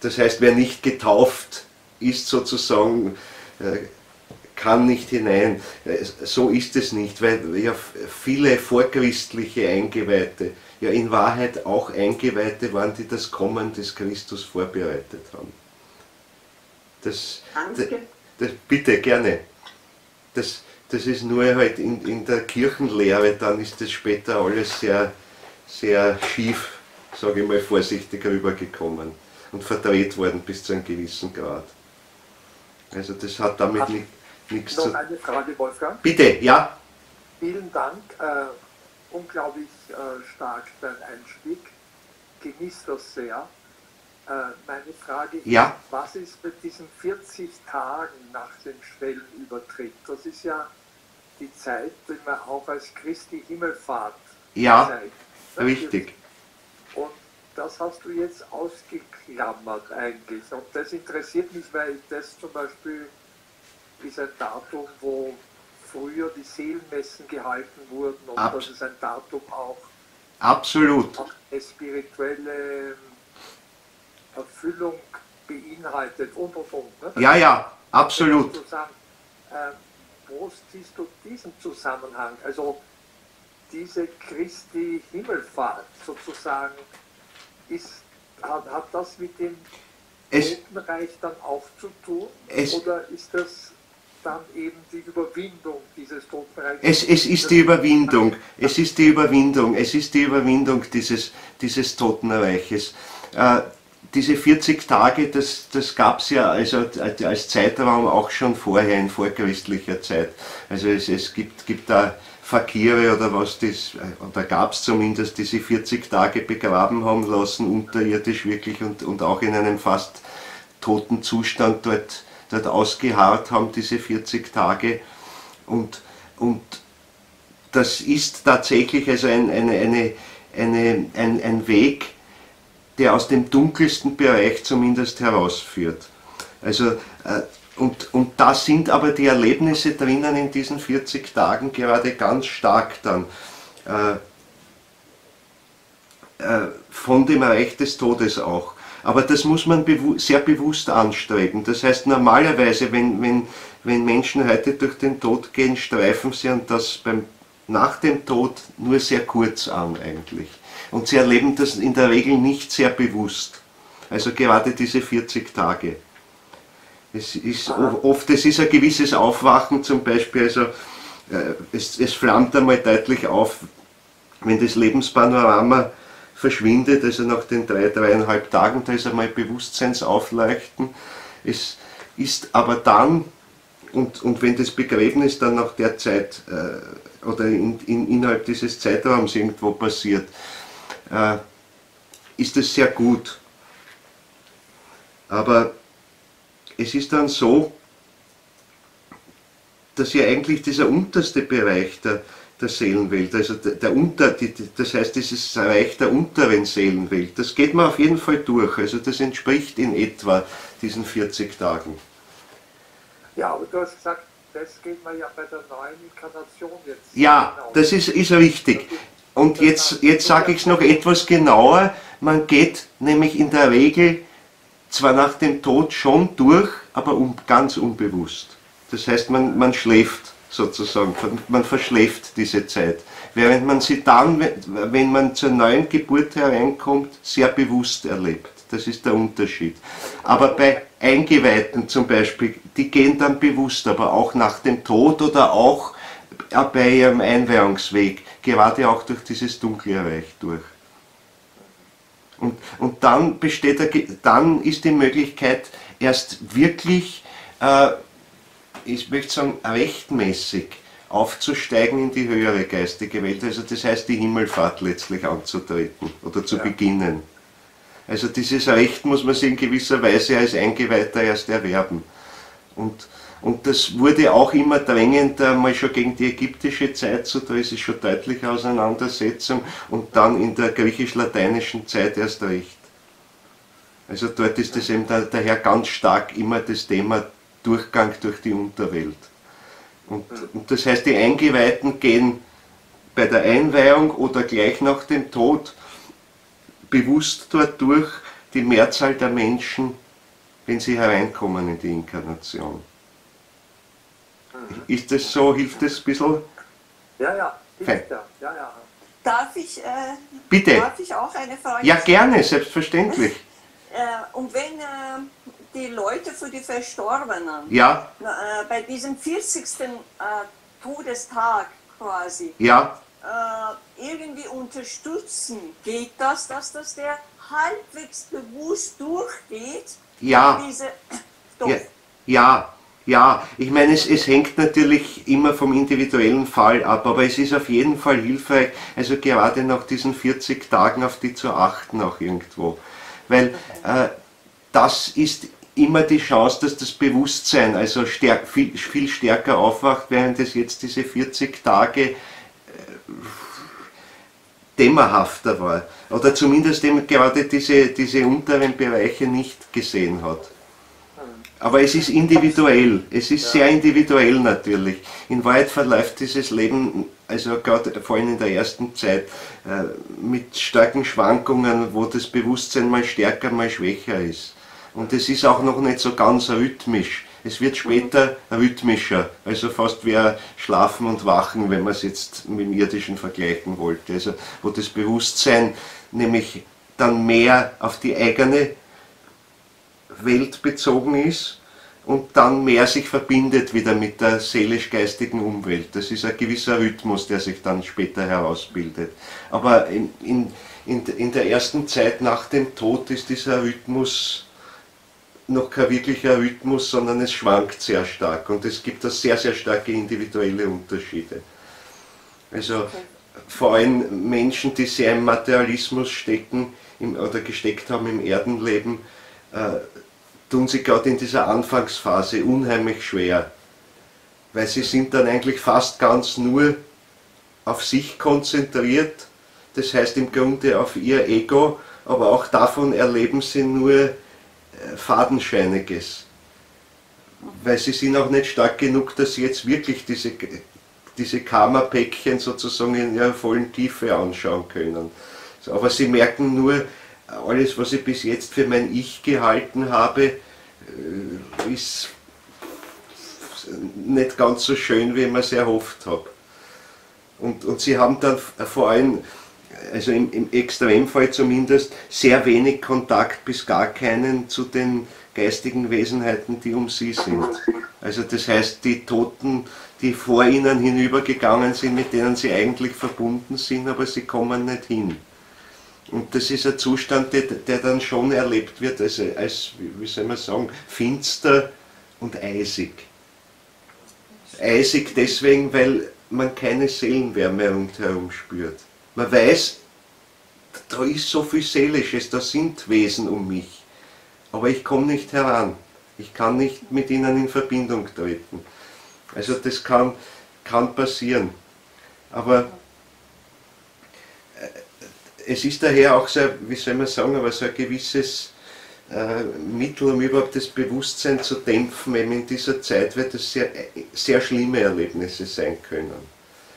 das heißt, wer nicht getauft ist sozusagen, äh, kann nicht hinein. Äh, so ist es nicht, weil ja viele vorchristliche Eingeweihte ja in Wahrheit auch Eingeweihte waren, die das Kommen des Christus vorbereitet haben. Das, das, das bitte, gerne. Das, das ist nur halt in, in der Kirchenlehre, dann ist das später alles sehr, sehr schief, sage ich mal vorsichtig rübergekommen und verdreht worden bis zu einem gewissen Grad. Also das hat damit ni- nichts Noch zu eine Frage, Wolfgang. Bitte, ja? Vielen Dank. Äh, unglaublich äh, stark dein Einstieg. Genieß das sehr. Äh, meine Frage ist, Ja. was ist mit diesen 40 Tagen nach dem Schwellenübertritt? Das ist ja die Zeit, die man auch als Christi Himmelfahrt Ja, zeigt. richtig. Und das hast du jetzt ausgeklammert eigentlich. Und das interessiert mich, weil das zum Beispiel ist ein Datum, wo früher die Seelenmessen gehalten wurden und Abs- das ist ein Datum auch, Absolut. auch eine spirituelle Erfüllung beinhaltet und. Ne? Ja, ja, absolut. Sozusagen, äh, wo siehst du diesen Zusammenhang? Also diese Christi Himmelfahrt sozusagen, ist, hat, hat das mit dem Es, Totenreich dann auch zu tun? Es- oder ist das dann eben die Überwindung dieses Totenreichs? es, es ist die Überwindung. Es ist die Überwindung. Es ist die Überwindung dieses, dieses Totenreiches. Äh, diese 40 Tage, das, das gab es ja also als Zeitraum auch schon vorher in vorchristlicher Zeit. Also es, es gibt, gibt da Fakire oder was das, oder gab es zumindest, die sie 40 Tage begraben haben lassen, unterirdisch wirklich und, und auch in einem fast toten Zustand dort, dort ausgeharrt haben, diese 40 Tage. Und, und das ist tatsächlich also ein, eine, eine, eine, ein, ein Weg, der aus dem dunkelsten Bereich zumindest herausführt. Also, äh, und, und da sind aber die Erlebnisse drinnen in diesen 40 Tagen gerade ganz stark dann äh, äh, von dem Reich des Todes auch. Aber das muss man bewu sehr bewusst anstreben. Das heißt, normalerweise, wenn, wenn, wenn Menschen heute durch den Tod gehen, streifen sie das beim, nach dem Tod nur sehr kurz an eigentlich. Und sie erleben das in der Regel nicht sehr bewusst. Also gerade diese 40 Tage. Es ist oft, es ist ein gewisses Aufwachen zum Beispiel, also äh, es, es flammt einmal deutlich auf, wenn das Lebenspanorama verschwindet, also nach den drei, dreieinhalb Tagen, da ist einmal Bewusstseinsaufleuchten. Es ist aber dann, und, und wenn das Begräbnis dann nach der Zeit äh, oder in, in, innerhalb dieses Zeitraums irgendwo passiert, äh, ist es sehr gut. Aber es ist dann so, dass ja eigentlich dieser unterste Bereich der, der Seelenwelt, also der, der Unter, die, das heißt dieses Reich der unteren Seelenwelt, das geht man auf jeden Fall durch. Also das entspricht in etwa diesen 40 Tagen. Ja, aber du hast gesagt, das geht man ja bei der neuen Inkarnation jetzt. Ja, genau. das ist, ist richtig. Und jetzt, jetzt sage ich es noch etwas genauer. Man geht nämlich in der Regel zwar nach dem Tod schon durch, aber um, ganz unbewusst. Das heißt, man, man schläft sozusagen, man verschläft diese Zeit. Während man sie dann, wenn man zur neuen Geburt hereinkommt, sehr bewusst erlebt. Das ist der Unterschied. Aber bei Eingeweihten zum Beispiel, die gehen dann bewusst, aber auch nach dem Tod oder auch bei ihrem Einweihungsweg, gerade auch durch dieses dunkle Reich durch. Und, und dann, besteht dann ist die Möglichkeit, erst wirklich, äh, ich möchte sagen, rechtmäßig aufzusteigen in die höhere geistige Welt, also das heißt die Himmelfahrt letztlich anzutreten oder zu Ja. beginnen. Also dieses Recht muss man sich in gewisser Weise als Eingeweihter erst erwerben. Und, und das wurde auch immer drängender, mal schon gegen die ägyptische Zeit, so da ist es schon deutliche Auseinandersetzung, und dann in der griechisch-lateinischen Zeit erst recht. Also dort ist es eben da, daher ganz stark immer das Thema Durchgang durch die Unterwelt. Und, und das heißt, die Eingeweihten gehen bei der Einweihung oder gleich nach dem Tod bewusst dort durch, die Mehrzahl der Menschen, wenn sie hereinkommen in die Inkarnation. Ist das so? Hilft das ein bisschen? Ja, ja, hilft ja. ja, ja. Darf ich, äh, Bitte. darf ich auch eine Frage Ja, stellen? gerne, selbstverständlich. Äh, und wenn äh, die Leute für die Verstorbenen Ja, äh, bei diesem 40. Äh, Todestag quasi ja, äh, irgendwie unterstützen, geht das, dass das der halbwegs bewusst durchgeht? ja. Diese, doch, Ja, ja, Ja, ich meine, es, es hängt natürlich immer vom individuellen Fall ab, aber es ist auf jeden Fall hilfreich, also gerade nach diesen 40 Tagen auf die zu achten auch irgendwo. Weil äh, das ist immer die Chance, dass das Bewusstsein also stärk, viel, viel stärker aufwacht, während es jetzt diese 40 Tage äh, dämmerhafter war. Oder zumindest eben gerade diese, diese unteren Bereiche nicht gesehen hat. Aber es ist individuell, es ist sehr individuell natürlich. In Wahrheit verläuft dieses Leben, also gerade vor allem in der ersten Zeit, äh, mit starken Schwankungen, wo das Bewusstsein mal stärker, mal schwächer ist. Und es ist auch noch nicht so ganz rhythmisch. Es wird später rhythmischer, also fast wie Schlafen und Wachen, wenn man es jetzt mit dem Irdischen vergleichen wollte. Also wo das Bewusstsein nämlich dann mehr auf die eigene Welt bezogen ist und dann mehr sich verbindet wieder mit der seelisch-geistigen Umwelt. Das ist ein gewisser Rhythmus, der sich dann später herausbildet. Aber in, in, in, in der ersten Zeit nach dem Tod ist dieser Rhythmus noch kein wirklicher Rhythmus, sondern es schwankt sehr stark und es gibt da sehr, sehr starke individuelle Unterschiede. Also vor allem Menschen, die sehr im Materialismus stecken im, oder gesteckt haben im Erdenleben, tun sich gerade in dieser Anfangsphase unheimlich schwer, weil sie sind dann eigentlich fast ganz nur auf sich konzentriert, das heißt im Grunde auf ihr Ego, aber auch davon erleben sie nur äh, Fadenscheiniges, weil sie sind auch nicht stark genug, dass sie jetzt wirklich diese, diese Karma-Päckchen sozusagen in ihrer vollen Tiefe anschauen können. Aber sie merken nur, alles, was ich bis jetzt für mein Ich gehalten habe, äh, ist nicht ganz so schön, wie ich mir es erhofft habe. Und, und sie haben dann vor allem, also im, im Extremfall zumindest, sehr wenig Kontakt bis gar keinen zu den geistigen Wesenheiten, die um sie sind. Also das heißt, die Toten, die vor ihnen hinübergegangen sind, mit denen sie eigentlich verbunden sind, aber sie kommen nicht hin. Und das ist ein Zustand, der, der dann schon erlebt wird als, als, wie soll man sagen, finster und eisig. Eisig deswegen, weil man keine Seelenwärme rundherum spürt. Man weiß, da ist so viel Seelisches, da sind Wesen um mich. Aber ich komme nicht heran. Ich kann nicht mit ihnen in Verbindung treten. Also das kann, kann passieren. Aber es ist daher auch so, wie soll man sagen, aber so ein gewisses äh, Mittel, um überhaupt das Bewusstsein zu dämpfen, eben in dieser Zeit, weil das sehr, sehr schlimme Erlebnisse sein können.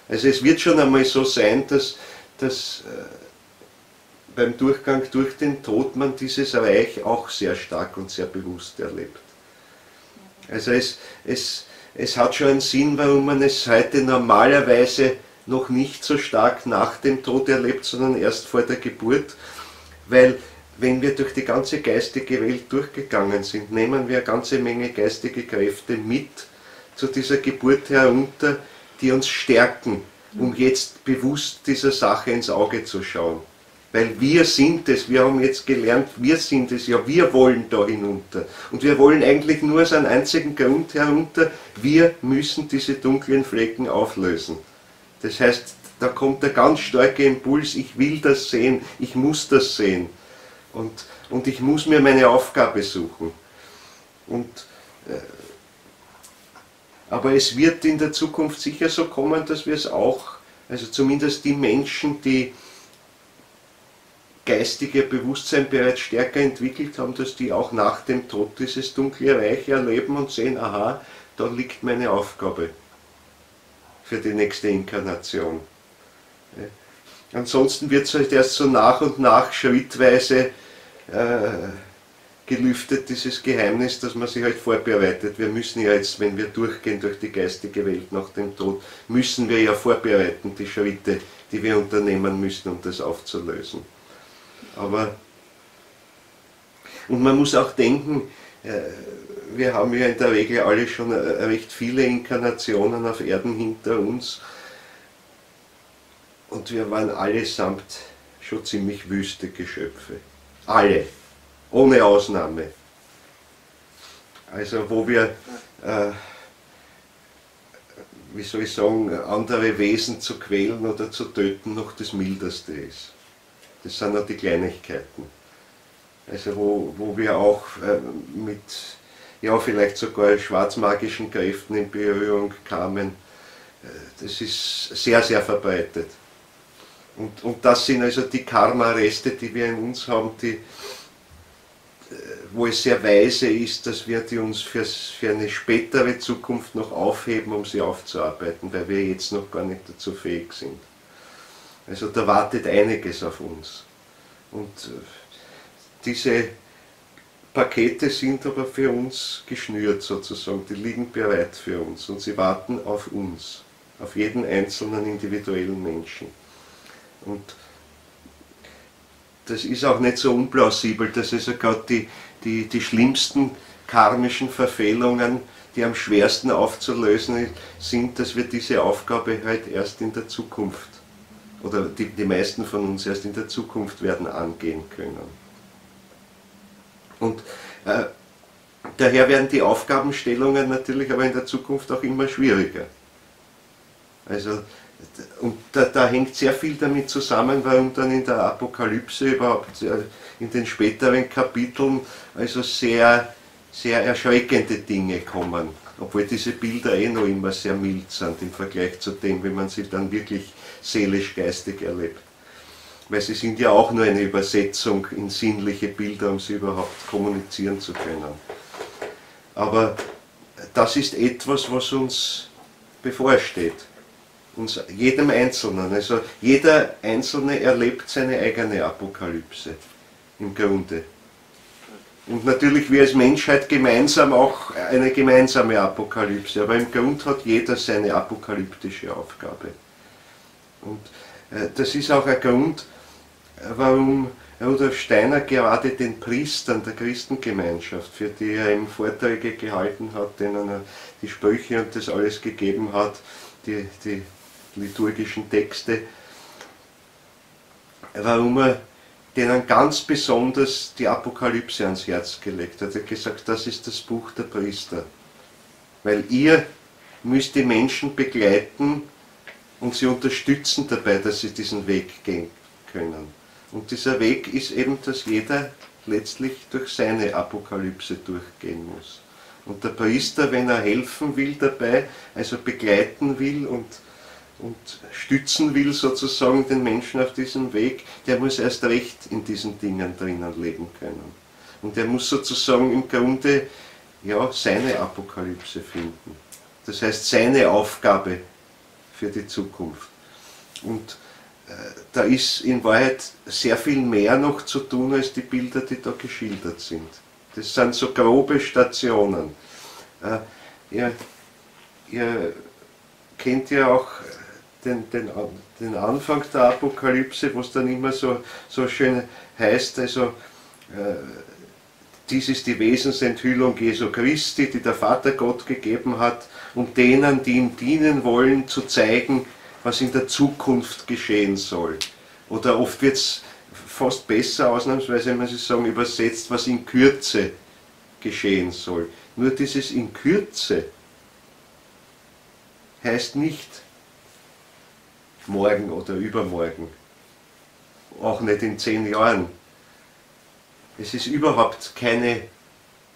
Also es wird schon einmal so sein, dass, dass äh, beim Durchgang durch den Tod man dieses Reich auch sehr stark und sehr bewusst erlebt. Also es, es, es hat schon einen Sinn, warum man es heute normalerweise noch nicht so stark nach dem Tod erlebt, sondern erst vor der Geburt, weil wenn wir durch die ganze geistige Welt durchgegangen sind, nehmen wir eine ganze Menge geistige Kräfte mit zu dieser Geburt herunter, die uns stärken, um jetzt bewusst dieser Sache ins Auge zu schauen. Weil wir sind es, wir haben jetzt gelernt, wir sind es, ja, wir wollen da hinunter. Und wir wollen eigentlich nur aus einem einzigen Grund herunter, wir müssen diese dunklen Flecken auflösen. Das heißt, da kommt der ganz starke Impuls, ich will das sehen, ich muss das sehen. Und, und ich muss mir meine Aufgabe suchen. Und, äh, aber es wird in der Zukunft sicher so kommen, dass wir es auch, also zumindest die Menschen, die geistige Bewusstsein bereits stärker entwickelt haben, dass die auch nach dem Tod dieses dunkle Reich erleben und sehen, aha, da liegt meine Aufgabe für die nächste Inkarnation. Ansonsten wird es halt erst so nach und nach schrittweise äh, gelüftet, dieses Geheimnis, dass man sich halt vorbereitet. Wir müssen ja jetzt, wenn wir durchgehen durch die geistige Welt nach dem Tod, müssen wir ja vorbereiten, die Schritte, die wir unternehmen müssen, um das aufzulösen. Aber, und man muss auch denken, äh, wir haben ja in der Regel alle schon äh, recht viele Inkarnationen auf Erden hinter uns und wir waren allesamt schon ziemlich wüste Geschöpfe. Alle, ohne Ausnahme. Also wo wir äh, wie soll ich sagen, andere Wesen zu quälen oder zu töten noch das Mildeste ist. Das sind auch die Kleinigkeiten. Also wo, wo wir auch äh, mit, ja vielleicht sogar schwarzmagischen Kräften in Berührung kamen, äh, das ist sehr, sehr verbreitet. Und, und das sind also die Karma-Reste, die wir in uns haben, die, äh, wo es sehr weise ist, dass wir die uns für, für eine spätere Zukunft noch aufheben, um sie aufzuarbeiten, weil wir jetzt noch gar nicht dazu fähig sind. Also da wartet einiges auf uns. Und äh, diese Pakete sind aber für uns geschnürt sozusagen, die liegen bereit für uns und sie warten auf uns, auf jeden einzelnen individuellen Menschen. Und das ist auch nicht so unplausibel, dass also gerade die, die, die schlimmsten karmischen Verfehlungen, die am schwersten aufzulösen sind, dass wir diese Aufgabe halt erst in der Zukunft oder die, die meisten von uns erst in der Zukunft werden angehen können. Und äh, daher werden die Aufgabenstellungen natürlich aber in der Zukunft auch immer schwieriger. Also und da, da, hängt sehr viel damit zusammen, warum dann in der Apokalypse überhaupt äh, in den späteren Kapiteln also sehr, sehr erschreckende Dinge kommen. Obwohl diese Bilder eh noch immer sehr mild sind im Vergleich zu dem, wie man sie dann wirklich seelisch-geistig erlebt. Weil sie sind ja auch nur eine Übersetzung in sinnliche Bilder, um sie überhaupt kommunizieren zu können. Aber das ist etwas, was uns bevorsteht uns, jedem Einzelnen. Also jeder Einzelne erlebt seine eigene Apokalypse im Grunde. Und natürlich wir als Menschheit gemeinsam auch eine gemeinsame Apokalypse, aber im Grund hat jeder seine apokalyptische Aufgabe. Und äh, das ist auch ein Grund, warum Rudolf Steiner gerade den Priestern der Christengemeinschaft, für die er ihm Vorträge gehalten hat, denen er die Sprüche und das alles gegeben hat, die, die liturgischen Texte, warum er denen ganz besonders die Apokalypse ans Herz gelegt hat. Er hat gesagt, das ist das Buch der Priester. Weil ihr müsst die Menschen begleiten und sie unterstützen dabei, dass sie diesen Weg gehen können. Und dieser Weg ist eben, dass jeder letztlich durch seine Apokalypse durchgehen muss. Und der Priester, wenn er helfen will dabei, also begleiten will und und stützen will, sozusagen den Menschen auf diesem Weg, der muss erst recht in diesen Dingen drinnen leben können. Und der muss sozusagen im Grunde ja, seine Apokalypse finden. Das heißt, seine Aufgabe für die Zukunft. Und da ist in Wahrheit sehr viel mehr noch zu tun als die Bilder, die da geschildert sind. Das sind so grobe Stationen. Äh, ihr, ihr kennt ja auch den, den, den Anfang der Apokalypse, wo es dann immer so, so schön heißt, also äh, dies ist die Wesensenthüllung Jesu Christi, die der Vater Gott gegeben hat, um denen, die ihm dienen wollen, zu zeigen, was in der Zukunft geschehen soll. Oder oft wird es fast besser, ausnahmsweise, wenn man sie sagen, übersetzt, was in Kürze geschehen soll. Nur dieses in Kürze heißt nicht, morgen oder übermorgen. Auch nicht in zehn Jahren. Es ist überhaupt keine,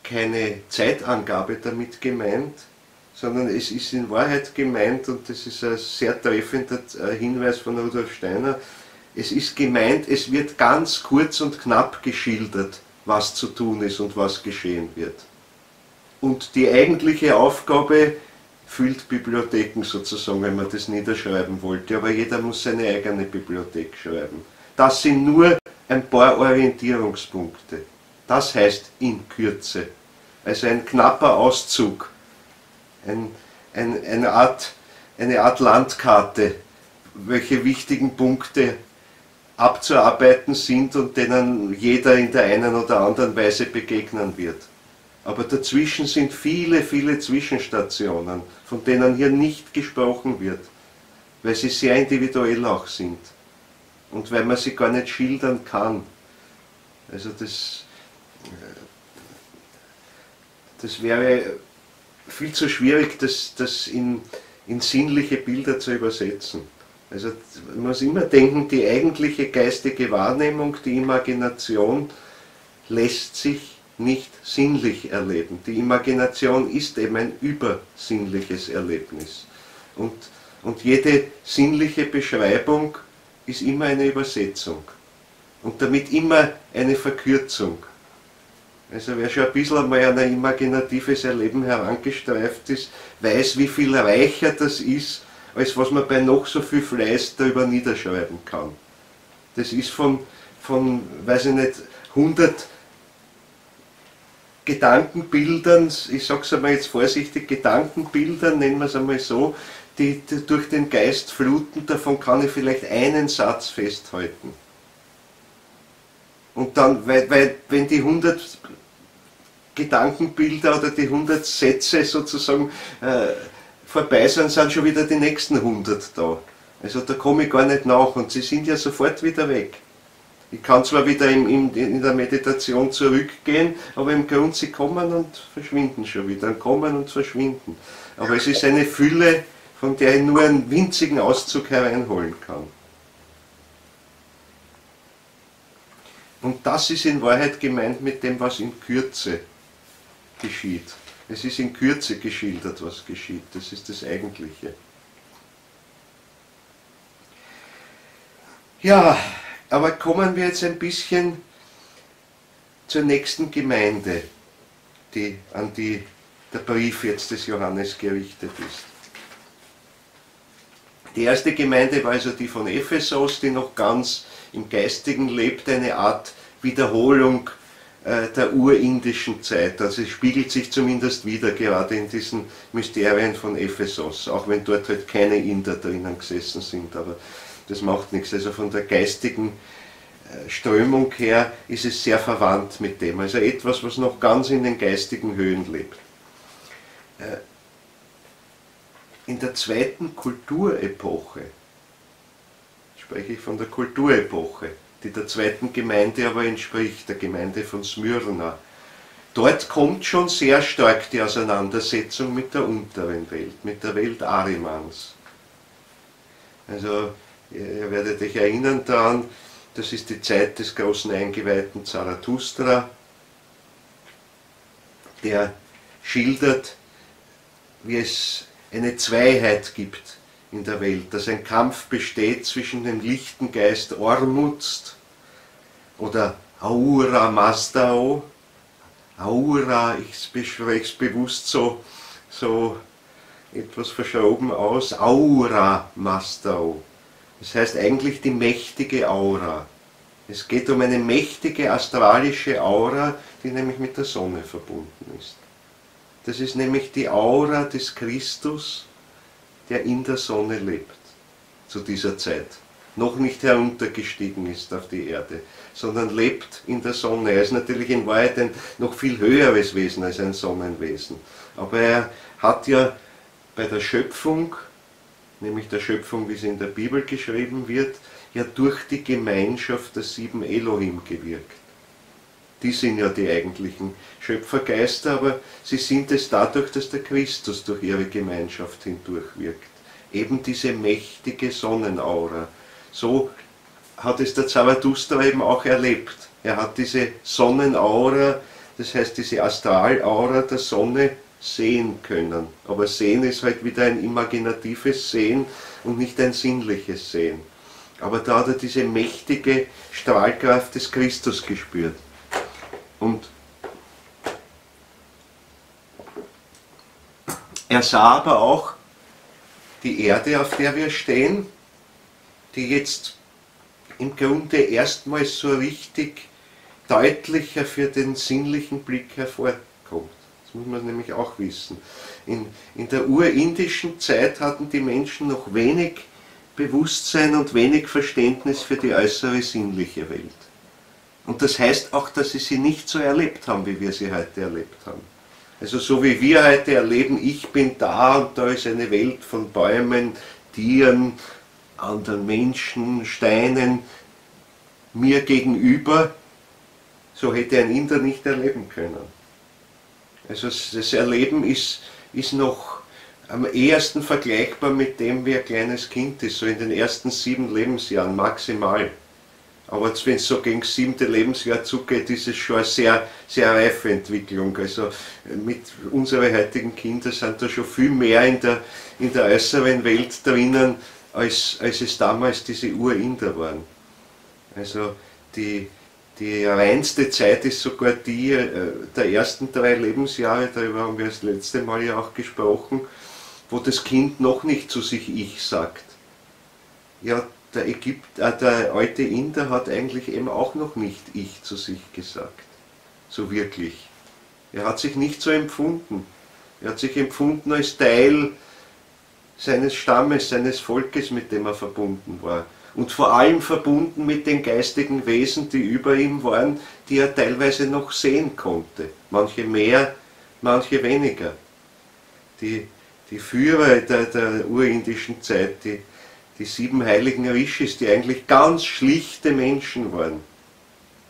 keine Zeitangabe damit gemeint, sondern es ist in Wahrheit gemeint, und das ist ein sehr treffender äh, Hinweis von Rudolf Steiner, es ist gemeint, es wird ganz kurz und knapp geschildert, was zu tun ist und was geschehen wird. Und die eigentliche Aufgabe füllt Bibliotheken sozusagen, wenn man das niederschreiben wollte. Aber jeder muss seine eigene Bibliothek schreiben. Das sind nur ein paar Orientierungspunkte. Das heißt in Kürze. Also ein knapper Auszug, ein, ein, eine, Art, eine Art Landkarte, welche wichtigen Punkte abzuarbeiten sind und denen jeder in der einen oder anderen Weise begegnen wird. Aber dazwischen sind viele, viele Zwischenstationen, von denen hier nicht gesprochen wird, weil sie sehr individuell auch sind und weil man sie gar nicht schildern kann. Also das, das wäre viel zu schwierig, das, das in, in sinnliche Bilder zu übersetzen. Also man muss immer denken, die eigentliche geistige Wahrnehmung, die Imagination lässt sich nicht sinnlich erleben. Die Imagination ist eben ein übersinnliches Erlebnis. Und, und jede sinnliche Beschreibung ist immer eine Übersetzung und damit immer eine Verkürzung. Also wer schon ein bisschen einmal an ein imaginatives Erleben herangestreift ist, weiß, wie viel reicher das ist, als was man bei noch so viel Fleiß darüber niederschreiben kann. Das ist von, von weiß ich nicht, 100 Gedankenbildern, ich sage es einmal jetzt vorsichtig, Gedankenbildern, nennen wir es einmal so, die, die durch den Geist fluten, davon kann ich vielleicht einen Satz festhalten. Und dann, weil, weil wenn die 100 Gedankenbilder oder die 100 Sätze sozusagen äh, vorbei sind, sind schon wieder die nächsten 100 da. Also da komme ich gar nicht nach und sie sind ja sofort wieder weg. Ich kann zwar wieder in, in, in der Meditation zurückgehen, aber im Grund sie kommen und verschwinden schon wieder, und kommen und verschwinden. Aber es ist eine Fülle, von der ich nur einen winzigen Auszug hereinholen kann. Und das ist in Wahrheit gemeint mit dem, was in Kürze geschieht. Es ist in Kürze geschildert, was geschieht. Das ist das Eigentliche. Ja, aber kommen wir jetzt ein bisschen zur nächsten Gemeinde, die, an die der Brief jetzt des Johannes gerichtet ist. Die erste Gemeinde war also die von Ephesus, die noch ganz im Geistigen lebt, eine Art Wiederholung der urindischen Zeit. Also es spiegelt sich zumindest wieder gerade in diesen Mysterien von Ephesus, auch wenn dort halt keine Inder drinnen gesessen sind, aber das macht nichts. Also von der geistigen äh, Strömung her ist es sehr verwandt mit dem. Also etwas, was noch ganz in den geistigen Höhen lebt. Äh, in der zweiten Kulturepoche, spreche ich von der Kulturepoche, die der zweiten Gemeinde aber entspricht, der Gemeinde von Smyrna. Dort kommt schon sehr stark die Auseinandersetzung mit der unteren Welt, mit der Welt Arimans. Also, ihr werdet euch erinnern daran, das ist die Zeit des großen Eingeweihten Zarathustra, der schildert, wie es eine Zweiheit gibt in der Welt, dass ein Kampf besteht zwischen dem lichten Geist Ormuzd oder Aura Mazdao. Aura, ich spreche es bewusst so, so etwas verschoben aus, Aura Mazdao. Das heißt eigentlich die mächtige Aura. Es geht um eine mächtige astralische Aura, die nämlich mit der Sonne verbunden ist. Das ist nämlich die Aura des Christus, der in der Sonne lebt, zu dieser Zeit. Noch nicht heruntergestiegen ist auf die Erde, sondern lebt in der Sonne. Er ist natürlich in Wahrheit ein noch viel höheres Wesen als ein Sonnenwesen. Aber er hat ja bei der Schöpfung, nämlich der Schöpfung, wie sie in der Bibel geschrieben wird, ja durch die Gemeinschaft der sieben Elohim gewirkt. Die sind ja die eigentlichen Schöpfergeister, aber sie sind es dadurch, dass der Christus durch ihre Gemeinschaft hindurchwirkt. Eben diese mächtige Sonnenaura. So hat es der Zarathustra eben auch erlebt. Er hat diese Sonnenaura, das heißt diese Astralaura der Sonne sehen können. Aber sehen ist halt wieder ein imaginatives Sehen und nicht ein sinnliches Sehen. Aber da hat er diese mächtige Strahlkraft des Christus gespürt. Und er sah aber auch die Erde, auf der wir stehen, die jetzt im Grunde erstmals so richtig deutlicher für den sinnlichen Blick hervorkommt. Das muss man nämlich auch wissen. In, in der urindischen Zeit hatten die Menschen noch wenig Bewusstsein und wenig Verständnis für die äußere sinnliche Welt. Und das heißt auch, dass sie sie nicht so erlebt haben, wie wir sie heute erlebt haben. Also so wie wir heute erleben, ich bin da und da ist eine Welt von Bäumen, Tieren, anderen Menschen, Steinen, mir gegenüber, so hätte ein Inder nicht erleben können. Also das Erleben ist ist noch am ehesten vergleichbar mit dem, wie ein kleines Kind ist, so in den ersten sieben Lebensjahren maximal. Aber wenn es so gegen das siebte Lebensjahr zugeht, ist es schon eine sehr, sehr reife Entwicklung. Also mit unseren heutigen Kindern sind da schon viel mehr in der, in der äußeren Welt drinnen, als, als es damals diese Urinder waren. Also die, die reinste Zeit ist sogar die äh, der ersten drei Lebensjahre, darüber haben wir das letzte Mal ja auch gesprochen, wo das Kind noch nicht zu sich Ich sagt. Ja, der, Ägypt, äh, der alte Inder hat eigentlich eben auch noch nicht Ich zu sich gesagt. So wirklich. Er hat sich nicht so empfunden. Er hat sich empfunden als Teil seines Stammes, seines Volkes, mit dem er verbunden war. Und vor allem verbunden mit den geistigen Wesen, die über ihm waren, die er teilweise noch sehen konnte. Manche mehr, manche weniger. Die, die Führer der, der urindischen Zeit, die die sieben heiligen Rishis, die eigentlich ganz schlichte Menschen waren,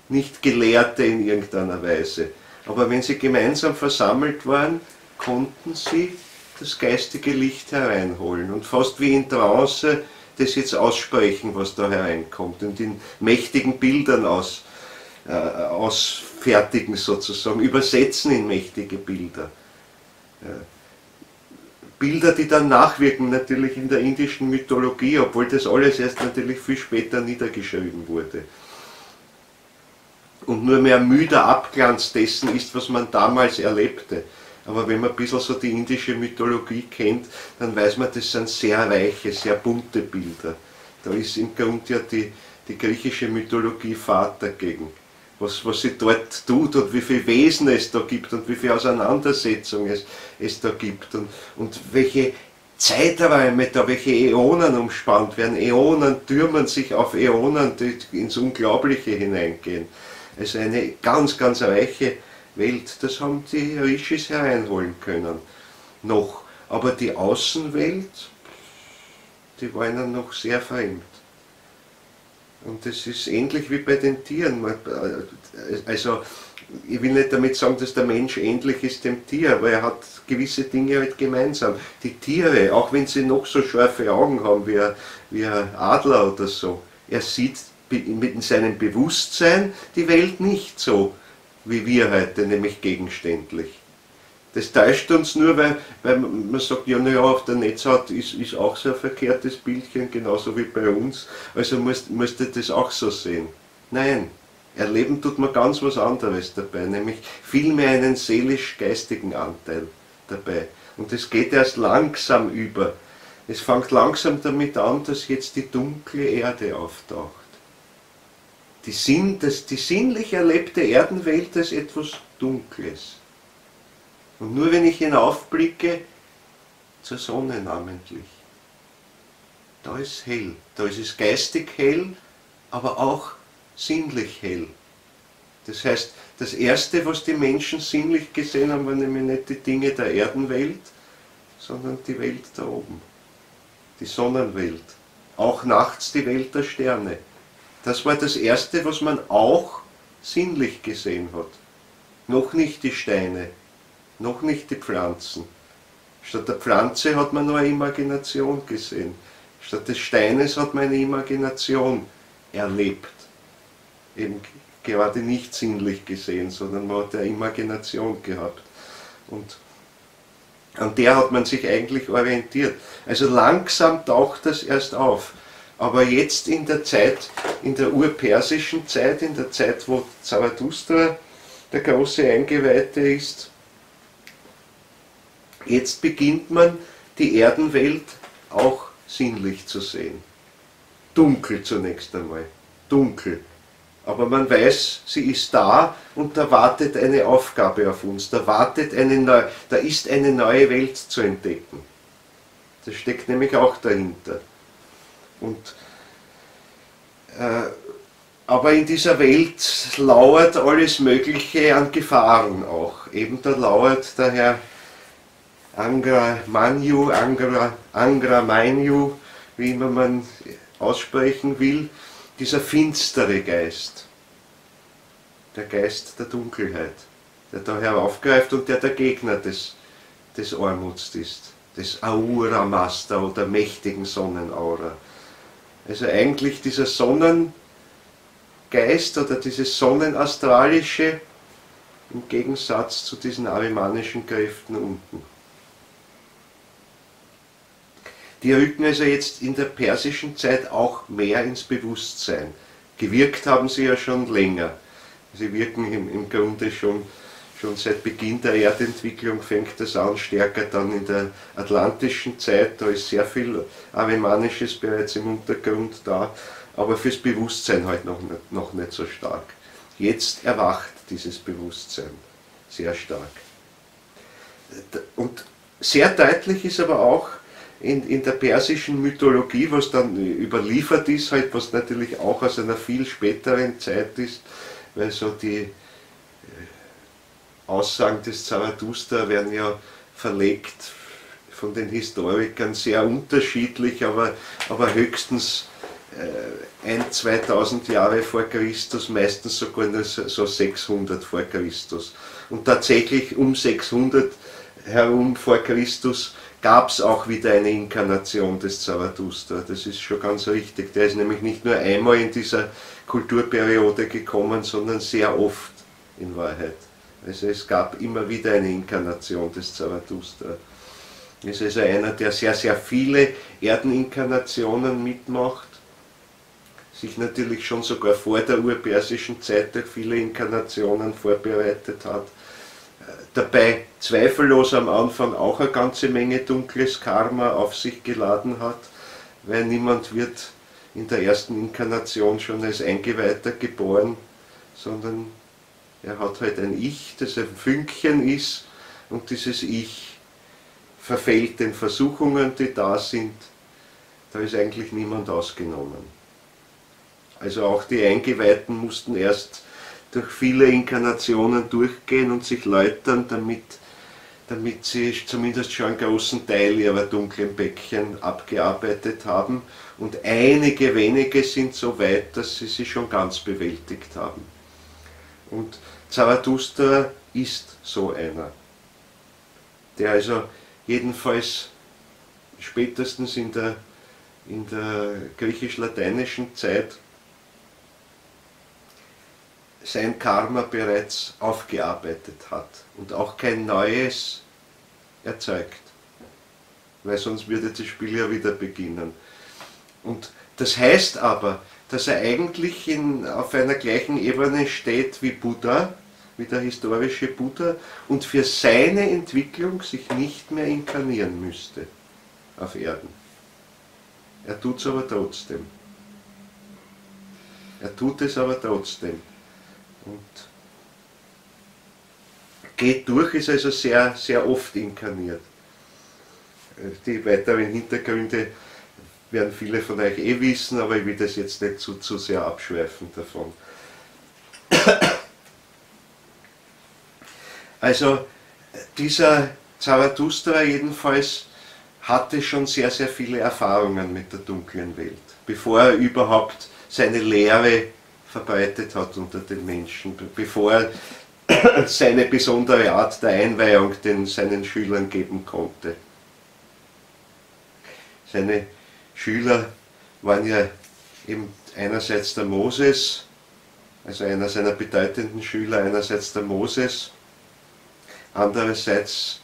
nicht Gelehrte in irgendeiner Weise. Aber wenn sie gemeinsam versammelt waren, konnten sie das geistige Licht hereinholen und fast wie in Trance das jetzt aussprechen, was da hereinkommt und in mächtigen Bildern aus, äh, ausfertigen sozusagen, übersetzen in mächtige Bilder. Äh, Bilder, die dann nachwirken natürlich in der indischen Mythologie, obwohl das alles erst natürlich viel später niedergeschrieben wurde. Und nur mehr müder Abglanz dessen ist, was man damals erlebte. Aber wenn man ein bisschen so die indische Mythologie kennt, dann weiß man, das sind sehr reiche, sehr bunte Bilder. Da ist im Grunde ja die, die griechische Mythologie Vater dagegen was, was sie dort tut und wie viele Wesen es da gibt und wie viele Auseinandersetzungen es, es da gibt und, und welche Zeiträume da, welche Äonen umspannt werden. Äonen türmen sich auf Äonen, die ins Unglaubliche hineingehen. Also eine ganz, ganz reiche Welt, das haben die Rishis hereinholen können. Noch. Aber die Außenwelt, die war ihnen noch sehr fremd. Und das ist ähnlich wie bei den Tieren. Also, ich will nicht damit sagen, dass der Mensch ähnlich ist dem Tier, aber er hat gewisse Dinge halt gemeinsam. Die Tiere, auch wenn sie noch so scharfe Augen haben wie ein, wie ein Adler oder so, er sieht mit seinem Bewusstsein die Welt nicht so wie wir heute, nämlich gegenständlich. Das täuscht uns nur, weil, weil man sagt, ja, naja, auf der Netzhaut ist, ist auch so ein verkehrtes Bildchen, genauso wie bei uns, also musst du das auch so sehen. Nein, erleben tut man ganz was anderes dabei, nämlich vielmehr einen seelisch-geistigen Anteil dabei. Und es geht erst langsam über. Es fängt langsam damit an, dass jetzt die dunkle Erde auftaucht. Die, Sinn, das, die sinnlich erlebte Erdenwelt als etwas Dunkles. Und nur wenn ich hinaufblicke, zur Sonne namentlich, da ist hell, da ist es geistig hell, aber auch sinnlich hell. Das heißt, das Erste, was die Menschen sinnlich gesehen haben, waren nämlich nicht die Dinge der Erdenwelt, sondern die Welt da oben, die Sonnenwelt, auch nachts die Welt der Sterne. Das war das Erste, was man auch sinnlich gesehen hat. Noch nicht die Steine, noch nicht die Pflanzen. Statt der Pflanze hat man nur eine Imagination gesehen. Statt des Steines hat man eine Imagination erlebt. Eben gerade nicht sinnlich gesehen, sondern man hat eine Imagination gehabt. Und an der hat man sich eigentlich orientiert. Also langsam taucht das erst auf. Aber jetzt in der Zeit, in der urpersischen Zeit, in der Zeit, wo Zarathustra der große Eingeweihte ist, Jetzt beginnt man die Erdenwelt auch sinnlich zu sehen. Dunkel zunächst einmal, dunkel. Aber man weiß, sie ist da und da wartet eine Aufgabe auf uns, da, wartet eine neue, da ist eine neue Welt zu entdecken. Das steckt nämlich auch dahinter. Und, äh, aber in dieser Welt lauert alles Mögliche an Gefahren auch. Eben da lauert der Herr Angra Manju, Angra, Angra Mainyu, wie immer man aussprechen will, dieser finstere Geist, der Geist der Dunkelheit, der da heraufgreift und der der Gegner des, des Ormuts ist, des Aura Master oder mächtigen Sonnenaura. Also eigentlich dieser Sonnengeist oder dieses Sonnenastralische im Gegensatz zu diesen arimanischen Kräften unten. Die rücken also jetzt in der persischen Zeit auch mehr ins Bewusstsein. Gewirkt haben sie ja schon länger. Sie wirken im, im Grunde schon, schon seit Beginn der Erdentwicklung, fängt das an, stärker dann in der atlantischen Zeit. Da ist sehr viel Arimanisches bereits im Untergrund da, aber fürs Bewusstsein halt noch noch nicht so stark. Jetzt erwacht dieses Bewusstsein sehr stark. Und sehr deutlich ist aber auch, in, in der persischen Mythologie, was dann überliefert ist, halt, was natürlich auch aus einer viel späteren Zeit ist, weil so die äh, Aussagen des Zarathustra werden ja verlegt von den Historikern sehr unterschiedlich, aber, aber höchstens äh, ein, 2000 Jahre vor Christus, meistens sogar so 600 vor Christus. Und tatsächlich um 600 herum vor Christus gab es auch wieder eine Inkarnation des Zarathustra. Das ist schon ganz richtig. Der ist nämlich nicht nur einmal in dieser Kulturperiode gekommen, sondern sehr oft in Wahrheit. Also es gab immer wieder eine Inkarnation des Zarathustra. Er ist also einer, der sehr, sehr viele Erdeninkarnationen mitmacht, sich natürlich schon sogar vor der urpersischen Zeit durch viele Inkarnationen vorbereitet hat dabei zweifellos am Anfang auch eine ganze Menge dunkles Karma auf sich geladen hat, weil niemand wird in der ersten Inkarnation schon als Eingeweihter geboren, sondern er hat halt ein Ich, das ein Fünkchen ist und dieses Ich verfällt den Versuchungen, die da sind. Da ist eigentlich niemand ausgenommen. Also auch die Eingeweihten mussten erst durch viele Inkarnationen durchgehen und sich läutern, damit, damit sie zumindest schon einen großen Teil ihrer dunklen Bäckchen abgearbeitet haben. Und einige wenige sind so weit, dass sie sie schon ganz bewältigt haben. Und Zarathustra ist so einer, der also jedenfalls spätestens in der, in der griechisch-lateinischen Zeit sein Karma bereits aufgearbeitet hat und auch kein neues erzeugt. Weil sonst würde das Spiel ja wieder beginnen. Und das heißt aber, dass er eigentlich in, auf einer gleichen Ebene steht wie Buddha, wie der historische Buddha, und für seine Entwicklung sich nicht mehr inkarnieren müsste auf Erden. Er tut es aber trotzdem. Er tut es aber trotzdem. Und geht durch, ist also sehr, sehr oft inkarniert. Die weiteren Hintergründe werden viele von euch eh wissen, aber ich will das jetzt nicht zu, zu sehr abschweifen davon. Also dieser Zarathustra jedenfalls hatte schon sehr, sehr viele Erfahrungen mit der dunklen Welt, bevor er überhaupt seine Lehre verbreitet hat unter den Menschen, bevor er seine besondere Art der Einweihung den seinen Schülern geben konnte. Seine Schüler waren ja eben einerseits der Moses, also einer seiner bedeutenden Schüler, einerseits der Moses, andererseits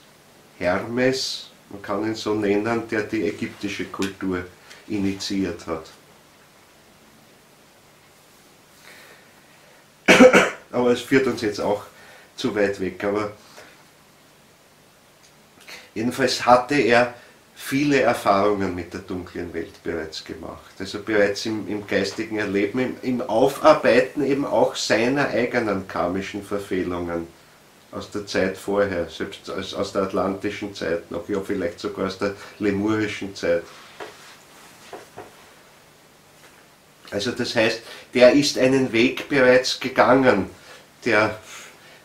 Hermes, man kann ihn so nennen, der die ägyptische Kultur initiiert hat. Aber es führt uns jetzt auch zu weit weg. Aber jedenfalls hatte er viele Erfahrungen mit der dunklen Welt bereits gemacht. Also bereits im, im geistigen Erleben, im, im, Aufarbeiten eben auch seiner eigenen karmischen Verfehlungen aus der Zeit vorher, selbst aus, aus der atlantischen Zeit noch, ja vielleicht sogar aus der lemurischen Zeit. Also das heißt, der ist einen Weg bereits gegangen, der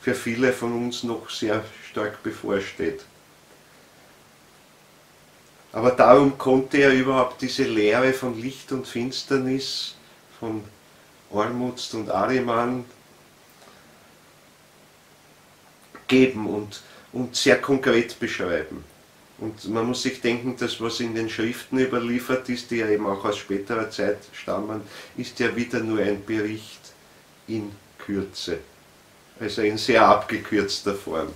für viele von uns noch sehr stark bevorsteht. Aber darum konnte er überhaupt diese Lehre von Licht und Finsternis, von Ormuzd und Ariman geben und, und sehr konkret beschreiben. Und man muss sich denken, das, was in den Schriften überliefert ist, die ja eben auch aus späterer Zeit stammen, ist ja wieder nur ein Bericht in Kürze. Also in sehr abgekürzter Form.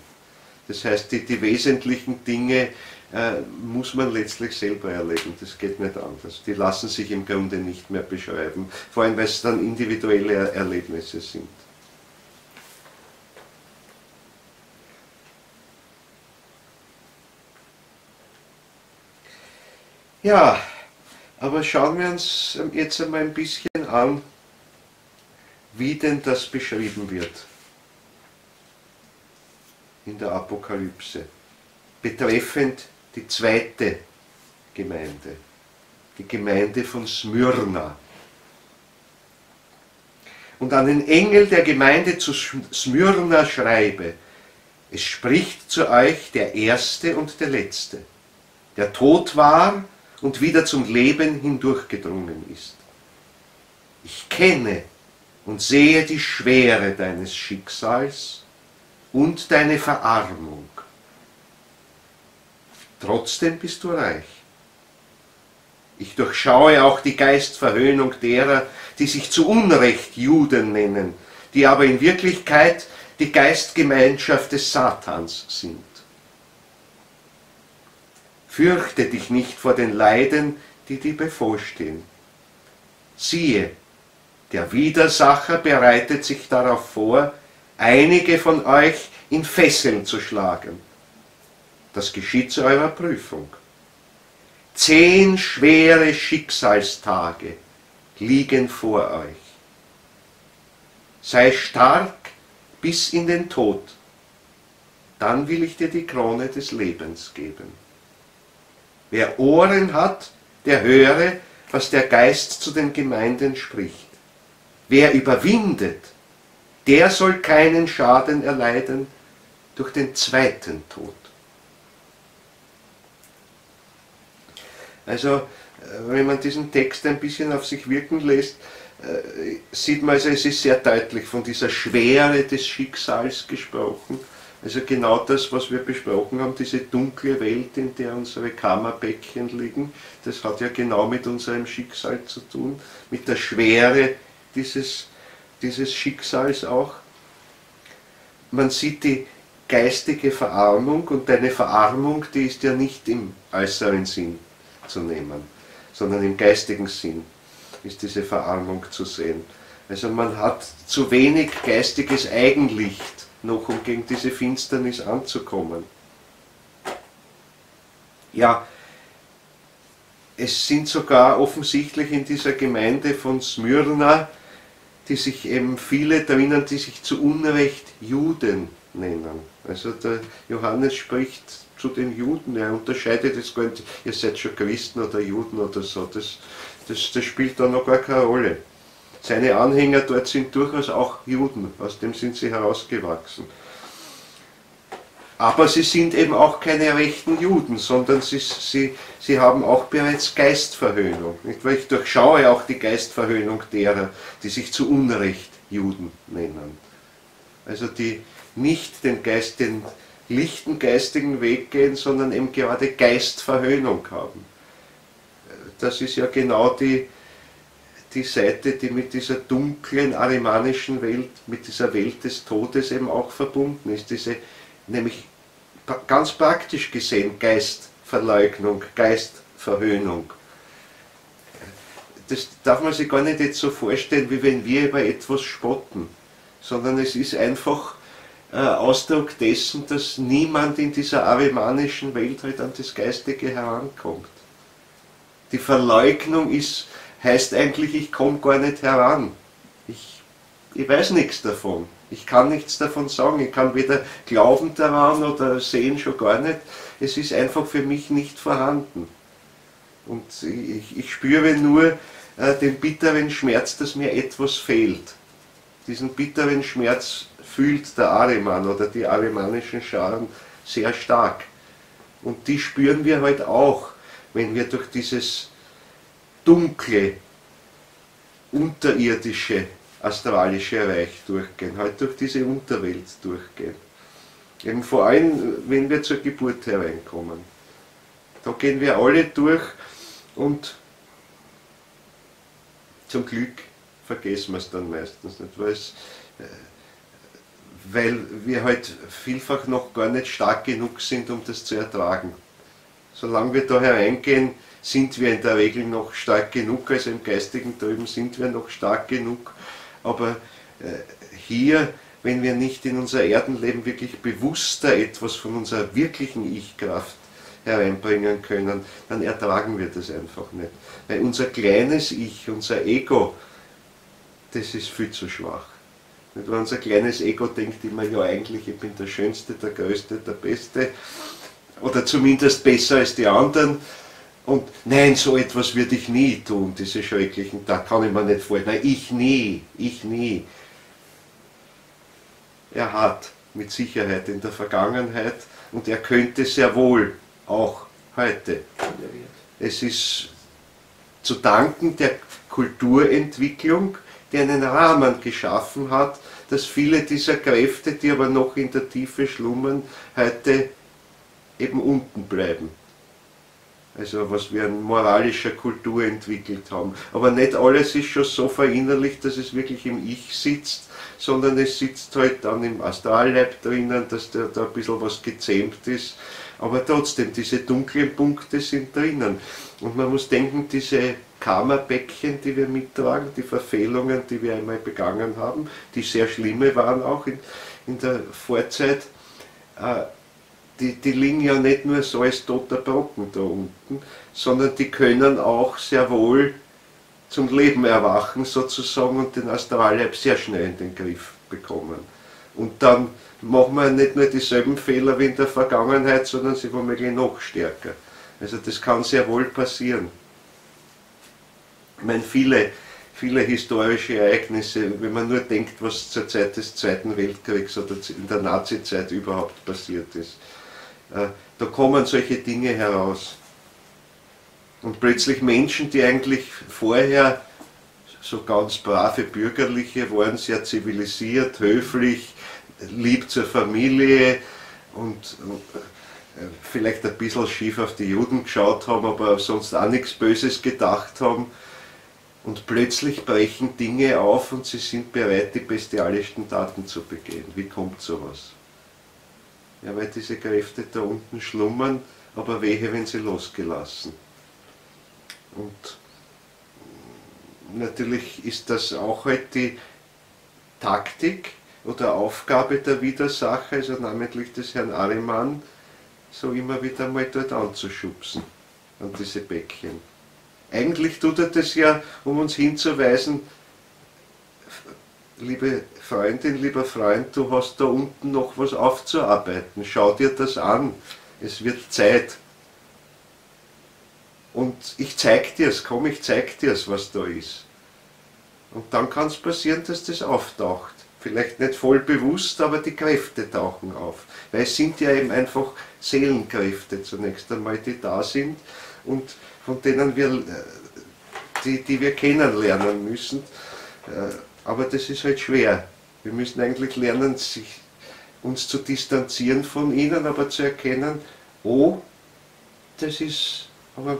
Das heißt, die, die wesentlichen Dinge äh, muss man letztlich selber erleben. Das geht nicht anders. Die lassen sich im Grunde nicht mehr beschreiben. Vor allem, weil es dann individuelle Erlebnisse sind. Ja, aber schauen wir uns jetzt einmal ein bisschen an, wie denn das beschrieben wird in der Apokalypse, betreffend die zweite Gemeinde, die Gemeinde von Smyrna. Und an den Engel der Gemeinde zu Smyrna schreibe, es spricht zu euch der Erste und der Letzte, der tot war und wieder zum Leben hindurchgedrungen ist. Ich kenne und sehe die Schwere deines Schicksals und deine Verarmung. Trotzdem bist du reich. Ich durchschaue auch die Geistverhöhnung derer, die sich zu Unrecht Juden nennen, die aber in Wirklichkeit die Geistgemeinschaft des Satans sind. Fürchte dich nicht vor den Leiden, die dir bevorstehen. Siehe, der Widersacher bereitet sich darauf vor, einige von euch in Fesseln zu schlagen. Das geschieht zu eurer Prüfung. Zehn schwere Schicksalstage liegen vor euch. Sei stark bis in den Tod, dann will ich dir die Krone des Lebens geben. Wer Ohren hat, der höre, was der Geist zu den Gemeinden spricht. Wer überwindet, der soll keinen Schaden erleiden durch den zweiten Tod. Also, äh, wenn man diesen Text ein bisschen auf sich wirken lässt, äh, sieht man also, es ist sehr deutlich von dieser Schwere des Schicksals gesprochen also genau das, was wir besprochen haben, diese dunkle Welt, in der unsere Kammerbecken liegen, das hat ja genau mit unserem Schicksal zu tun, mit der Schwere dieses, dieses Schicksals auch. Man sieht die geistige Verarmung und eine Verarmung, die ist ja nicht im äußeren Sinn zu nehmen, sondern im geistigen Sinn ist diese Verarmung zu sehen. Also man hat zu wenig geistiges Eigenlicht noch, um gegen diese Finsternis anzukommen. Ja, es sind sogar offensichtlich in dieser Gemeinde von Smyrna, die sich eben viele drinnen, die sich zu Unrecht Juden nennen. Also der Johannes spricht zu den Juden, er unterscheidet es gar nicht, ihr seid schon Christen oder Juden oder so, das, das, das spielt da noch gar keine Rolle. Seine Anhänger dort sind durchaus auch Juden, aus dem sind sie herausgewachsen. Aber sie sind eben auch keine rechten Juden, sondern sie, sie, sie haben auch bereits Geistverhöhnung. Nicht? Weil ich durchschaue auch die Geistverhöhnung derer, die sich zu Unrecht Juden nennen. Also die nicht den, Geist, den lichten geistigen Weg gehen, sondern eben gerade Geistverhöhnung haben. Das ist ja genau die, die Seite, die mit dieser dunklen arimanischen Welt, mit dieser Welt des Todes eben auch verbunden ist, diese nämlich ganz praktisch gesehen Geistverleugnung, Geistverhöhnung. Das darf man sich gar nicht jetzt so vorstellen, wie wenn wir über etwas spotten, sondern es ist einfach äh, Ausdruck dessen, dass niemand in dieser arimanischen Welt halt an das Geistige herankommt. Die Verleugnung ist heißt eigentlich, ich komme gar nicht heran. Ich, ich weiß nichts davon. Ich kann nichts davon sagen. Ich kann weder glauben daran oder sehen schon gar nicht. Es ist einfach für mich nicht vorhanden. Und ich, ich spüre nur äh, den bitteren Schmerz, dass mir etwas fehlt. Diesen bitteren Schmerz fühlt der Ariman oder die arimanischen Scharen sehr stark. Und die spüren wir halt auch, wenn wir durch dieses dunkle, unterirdische, astralische Reich durchgehen, halt durch diese Unterwelt durchgehen. Eben vor allem, wenn wir zur Geburt hereinkommen. Da gehen wir alle durch und zum Glück vergessen wir es dann meistens nicht, weil, es, äh, weil wir halt vielfach noch gar nicht stark genug sind, um das zu ertragen. Solange wir da hereingehen, sind wir in der Regel noch stark genug, also im geistigen drüben sind wir noch stark genug, aber äh, hier, wenn wir nicht in unser Erdenleben wirklich bewusster etwas von unserer wirklichen Ich-Kraft hereinbringen können, dann ertragen wir das einfach nicht. Weil unser kleines Ich, unser Ego, das ist viel zu schwach. Wenn unser kleines Ego denkt immer, ja eigentlich, ich bin der Schönste, der Größte, der Beste, oder zumindest besser als die anderen, und nein, so etwas würde ich nie tun, diese schrecklichen, da kann ich mir nicht vorstellen. Nein, ich nie, ich nie. Er hat mit Sicherheit in der Vergangenheit und er könnte sehr wohl auch heute. Es ist zu danken der Kulturentwicklung, die einen Rahmen geschaffen hat, dass viele dieser Kräfte, die aber noch in der Tiefe schlummern, heute eben unten bleiben also was wir an moralischer Kultur entwickelt haben. Aber nicht alles ist schon so verinnerlicht, dass es wirklich im Ich sitzt, sondern es sitzt halt dann im Astralleib drinnen, dass da, da ein bisschen was gezähmt ist. Aber trotzdem, diese dunklen Punkte sind drinnen. Und man muss denken, diese Karma-Bäckchen, die wir mittragen, die Verfehlungen, die wir einmal begangen haben, die sehr schlimme waren auch in, in der Vorzeit, äh, die, die liegen ja nicht nur so als toter Brocken da unten, sondern die können auch sehr wohl zum Leben erwachen sozusagen und den Astralleib sehr schnell in den Griff bekommen. Und dann machen wir nicht nur dieselben Fehler wie in der Vergangenheit, sondern sie womöglich noch stärker. Also das kann sehr wohl passieren. Ich meine, viele, viele historische Ereignisse, wenn man nur denkt, was zur Zeit des Zweiten Weltkriegs oder in der Nazizeit überhaupt passiert ist. Äh, da kommen solche Dinge heraus. Und plötzlich Menschen, die eigentlich vorher so ganz brave Bürgerliche waren, sehr zivilisiert, höflich, lieb zur Familie und äh, vielleicht ein bisschen schief auf die Juden geschaut haben, aber sonst auch nichts Böses gedacht haben. Und plötzlich brechen Dinge auf und sie sind bereit, die bestialischsten Taten zu begehen. Wie kommt sowas? Ja, weil diese Kräfte da unten schlummern, aber wehe, wenn sie losgelassen. Und natürlich ist das auch halt die Taktik oder Aufgabe der Widersacher, also namentlich des Herrn Ariman, so immer wieder mal dort anzuschubsen, an diese Bäckchen. Eigentlich tut er das ja, um uns hinzuweisen, liebe Freundin, lieber Freund, du hast da unten noch was aufzuarbeiten. Schau dir das an. Es wird Zeit. Und ich zeig dir es, komm, ich zeig dir es, was da ist. Und dann kann es passieren, dass das auftaucht. Vielleicht nicht voll bewusst, aber die Kräfte tauchen auf. Weil es sind ja eben einfach Seelenkräfte zunächst einmal, die da sind und von denen wir, äh, die, die wir kennenlernen müssen. Äh, aber das ist halt schwer. Wir müssen eigentlich lernen, sich, uns zu distanzieren von ihnen, aber zu erkennen, oh, das ist aber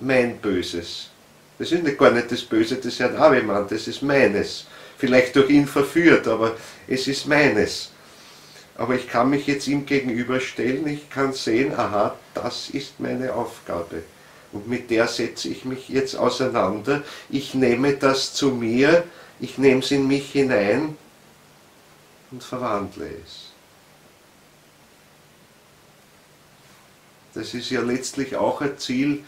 mein Böses. Das ist nicht gar nicht das Böse des Herrn Avemann, das ist meines. Vielleicht durch ihn verführt, aber es ist meines. Aber ich kann mich jetzt ihm gegenüberstellen, ich kann sehen, aha, das ist meine Aufgabe. Und mit der setze ich mich jetzt auseinander. Ich nehme das zu mir, ich nehme es in mich hinein und verwandle es. Das ist ja letztlich auch ein Ziel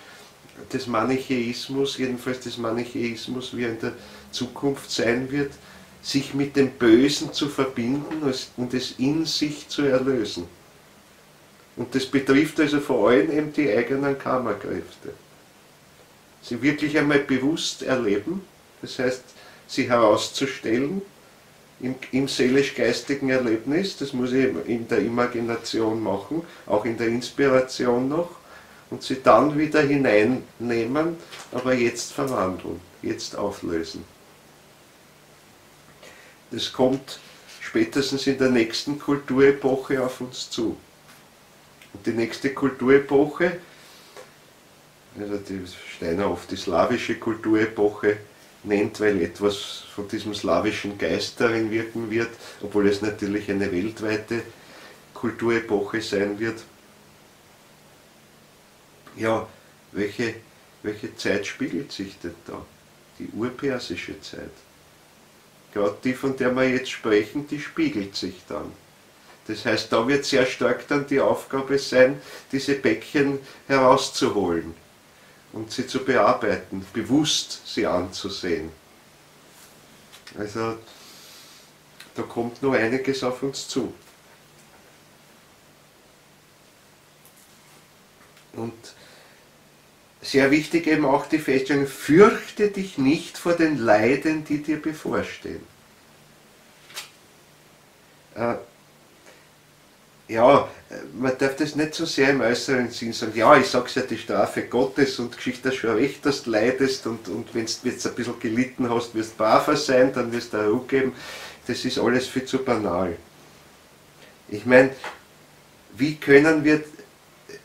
des Manichäismus, jedenfalls des Manichäismus, wie er in der Zukunft sein wird, sich mit dem Bösen zu verbinden und es in sich zu erlösen. Und das betrifft also vor allem eben die eigenen Karmakräfte. Sie wirklich einmal bewusst erleben, das heißt, sie herauszustellen im, im seelisch-geistigen Erlebnis, das muss ich in der Imagination machen, auch in der Inspiration noch, und sie dann wieder hineinnehmen, aber jetzt verwandeln, jetzt auflösen. Das kommt spätestens in der nächsten Kulturepoche auf uns zu. Und die nächste Kulturepoche, also die Steiner oft die slawische Kulturepoche nennt, weil etwas von diesem slawischen Geist darin wirken wird, obwohl es natürlich eine weltweite Kulturepoche sein wird. Ja, welche, welche Zeit spiegelt sich denn da? Die urpersische Zeit. Gerade die, von der wir jetzt sprechen, die spiegelt sich dann. Das heißt, da wird sehr stark dann die Aufgabe sein, diese Päckchen herauszuholen und sie zu bearbeiten, bewusst sie anzusehen. Also da kommt nur einiges auf uns zu. Und sehr wichtig eben auch die Feststellung, fürchte dich nicht vor den Leiden, die dir bevorstehen. Äh, ja, man darf das nicht so sehr im äußeren Sinn sagen, ja, ich sag's ja, die Strafe Gottes und Geschichte schon recht, dass du leidest und, und wenn du jetzt ein bisschen gelitten hast, wirst du braver sein, dann wirst du Ruhe geben. Das ist alles viel zu banal. Ich meine, wie können wir,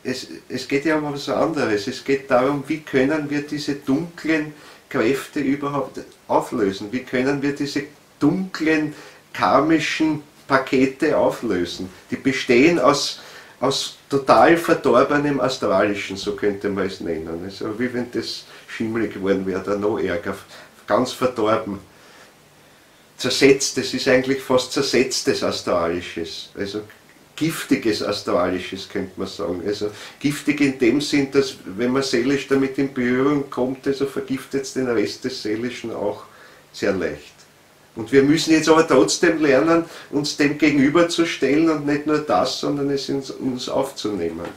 es, es geht ja um was anderes, es geht darum, wie können wir diese dunklen Kräfte überhaupt auflösen, wie können wir diese dunklen karmischen Pakete auflösen. Die bestehen aus, aus total verdorbenem Astralischen, so könnte man es nennen. Also wie wenn das schimmelig geworden wäre, oder noch ärger, ganz verdorben. Zersetzt, das ist eigentlich fast zersetztes Astralisches, also giftiges Astralisches könnte man sagen. Also giftig in dem Sinn, dass wenn man seelisch damit in Berührung kommt, also vergiftet es den Rest des Seelischen auch sehr leicht. Und wir müssen jetzt aber trotzdem lernen, uns dem gegenüberzustellen und nicht nur das, sondern es in uns aufzunehmen.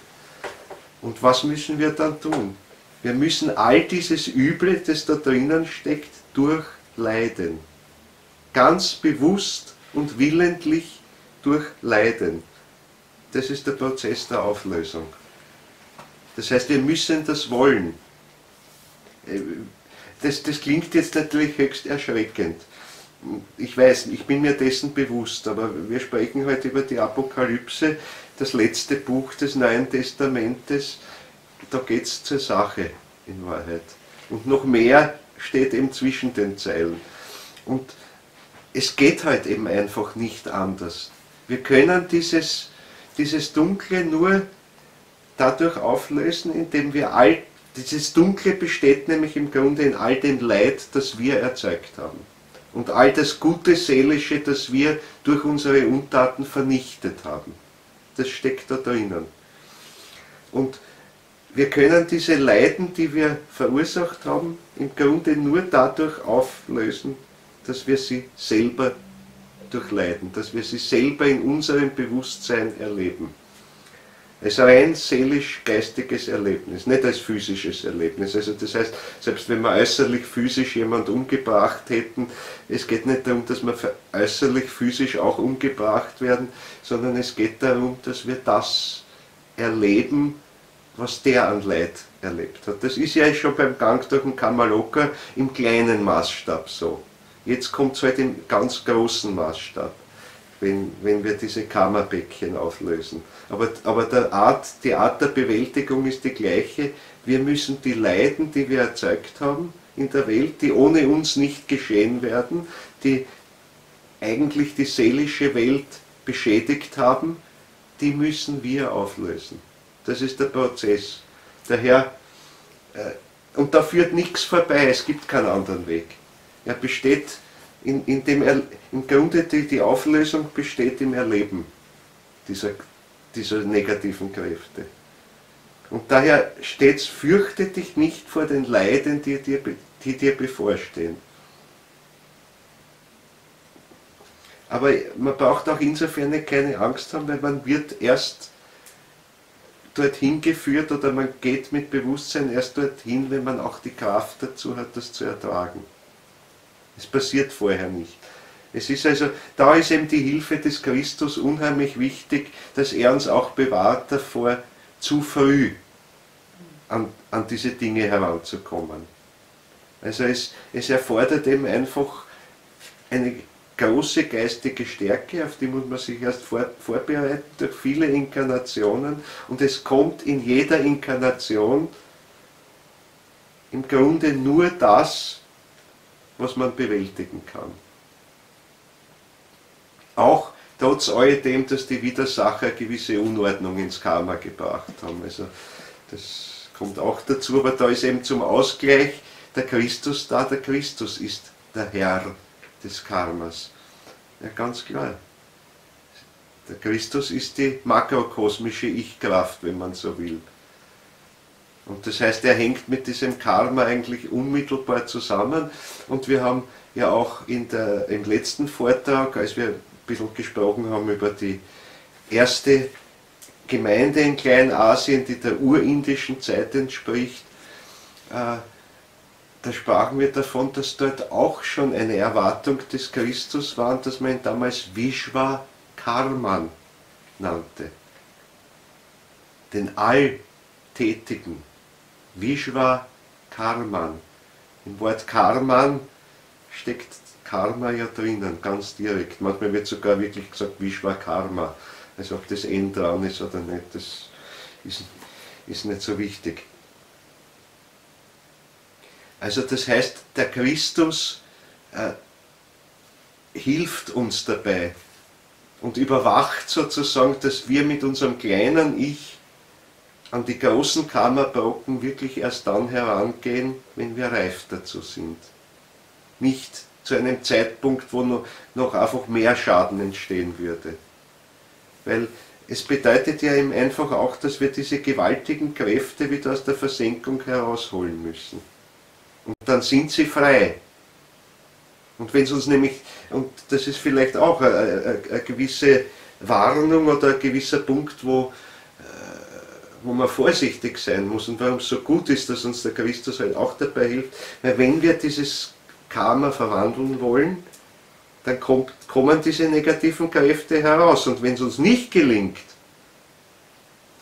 Und was müssen wir dann tun? Wir müssen all dieses Üble, das da drinnen steckt, durchleiden. Ganz bewusst und willentlich durchleiden. Das ist der Prozess der Auflösung. Das heißt, wir müssen das wollen. Äh, das, das klingt jetzt natürlich höchst erschreckend ich weiß, ich bin mir dessen bewusst, aber wir sprechen heute über die Apokalypse, das letzte Buch des Neuen Testamentes. Da geht es zur Sache in Wahrheit. Und noch mehr steht eben zwischen den Zeilen. Und es geht halt eben einfach nicht anders. Wir können dieses, dieses Dunkle nur dadurch auflösen, indem wir all, dieses Dunkle besteht nämlich im Grunde in all dem Leid, das wir erzeugt haben und all das gute Seelische, das wir durch unsere Untaten vernichtet haben. Das steckt da drinnen. Und wir können diese Leiden, die wir verursacht haben, im Grunde nur dadurch auflösen, dass wir sie selber durchleiden, dass wir sie selber in unserem Bewusstsein erleben als rein seelisch-geistiges Erlebnis, nicht als physisches Erlebnis. Also das heißt, selbst wenn wir äußerlich physisch jemand umgebracht hätten, es geht nicht darum, dass wir äußerlich physisch auch umgebracht werden, sondern es geht darum, dass wir das erleben, was der an Leid erlebt hat. Das ist ja schon beim Gang durch den Kamaloka im kleinen Maßstab so. Jetzt kommt es halt im ganz großen Maßstab wenn, wenn wir diese Kammerbäckchen auflösen. Aber, aber der Art, die Art der Bewältigung ist die gleiche. Wir müssen die Leiden, die wir erzeugt haben in der Welt, die ohne uns nicht geschehen werden, die eigentlich die seelische Welt beschädigt haben, die müssen wir auflösen. Das ist der Prozess. Daher, äh, und da führt nichts vorbei, es gibt keinen anderen Weg. Er besteht in, in dem er, im Grunde die, die Auflösung besteht im Erleben dieser, dieser negativen Kräfte. Und daher steht es, fürchte dich nicht vor den Leiden, die dir, die dir bevorstehen. Aber man braucht auch insofern keine Angst haben, weil man wird erst dorthin geführt oder man geht mit Bewusstsein erst dorthin, wenn man auch die Kraft dazu hat, das zu ertragen. Es passiert vorher nicht. Es ist also, da ist eben die Hilfe des Christus unheimlich wichtig, dass er uns auch bewahrt davor, zu früh an, an diese Dinge heranzukommen. Also es, es erfordert eben einfach eine große geistige Stärke, auf die muss man sich erst vor, vorbereiten durch viele Inkarnationen und es kommt in jeder Inkarnation im Grunde nur das, was man bewältigen kann. Auch trotz alledem, dass die Widersacher gewisse Unordnung ins Karma gebracht haben. Also das kommt auch dazu, aber da ist eben zum Ausgleich der Christus da. Der Christus ist der Herr des Karmas. Ja, ganz klar. Der Christus ist die makrokosmische Ich-Kraft, wenn man so will. Und das heißt, er hängt mit diesem Karma eigentlich unmittelbar zusammen. Und wir haben ja auch der, im letzten Vortrag, als wir bisschen gesprochen haben über die erste Gemeinde in Kleinasien, die der urindischen Zeit entspricht, äh, da sprachen wir davon, dass dort auch schon eine Erwartung des Christus war und dass man ihn damals Vishwa Karman nannte. Den Alltätigen. Vishwa Karman. Im Wort Karman steckt Karma ja drinnen, ganz direkt. Manchmal wird sogar wirklich gesagt Vishwa Karma. Also ob das N dran ist oder nicht, das ist, ist nicht so wichtig. Also das heißt, der Christus äh, hilft uns dabei und überwacht sozusagen, dass wir mit unserem kleinen Ich an die großen Kammerbrocken wirklich erst dann herangehen, wenn wir reif dazu sind. Nicht zu einem Zeitpunkt, wo noch, noch einfach mehr Schaden entstehen würde. Weil es bedeutet ja eben einfach auch, dass wir diese gewaltigen Kräfte wieder aus der Versenkung herausholen müssen. Und dann sind sie frei. Und wenn es uns nämlich, und das ist vielleicht auch eine, eine, eine, gewisse Warnung oder ein gewisser Punkt, wo, äh, wo man vorsichtig sein muss und warum es so gut ist, dass uns der Christus halt auch dabei hilft, weil wenn wir dieses Karma verwandeln wollen, dann kommt, kommen diese negativen Kräfte heraus. Und wenn es uns nicht gelingt,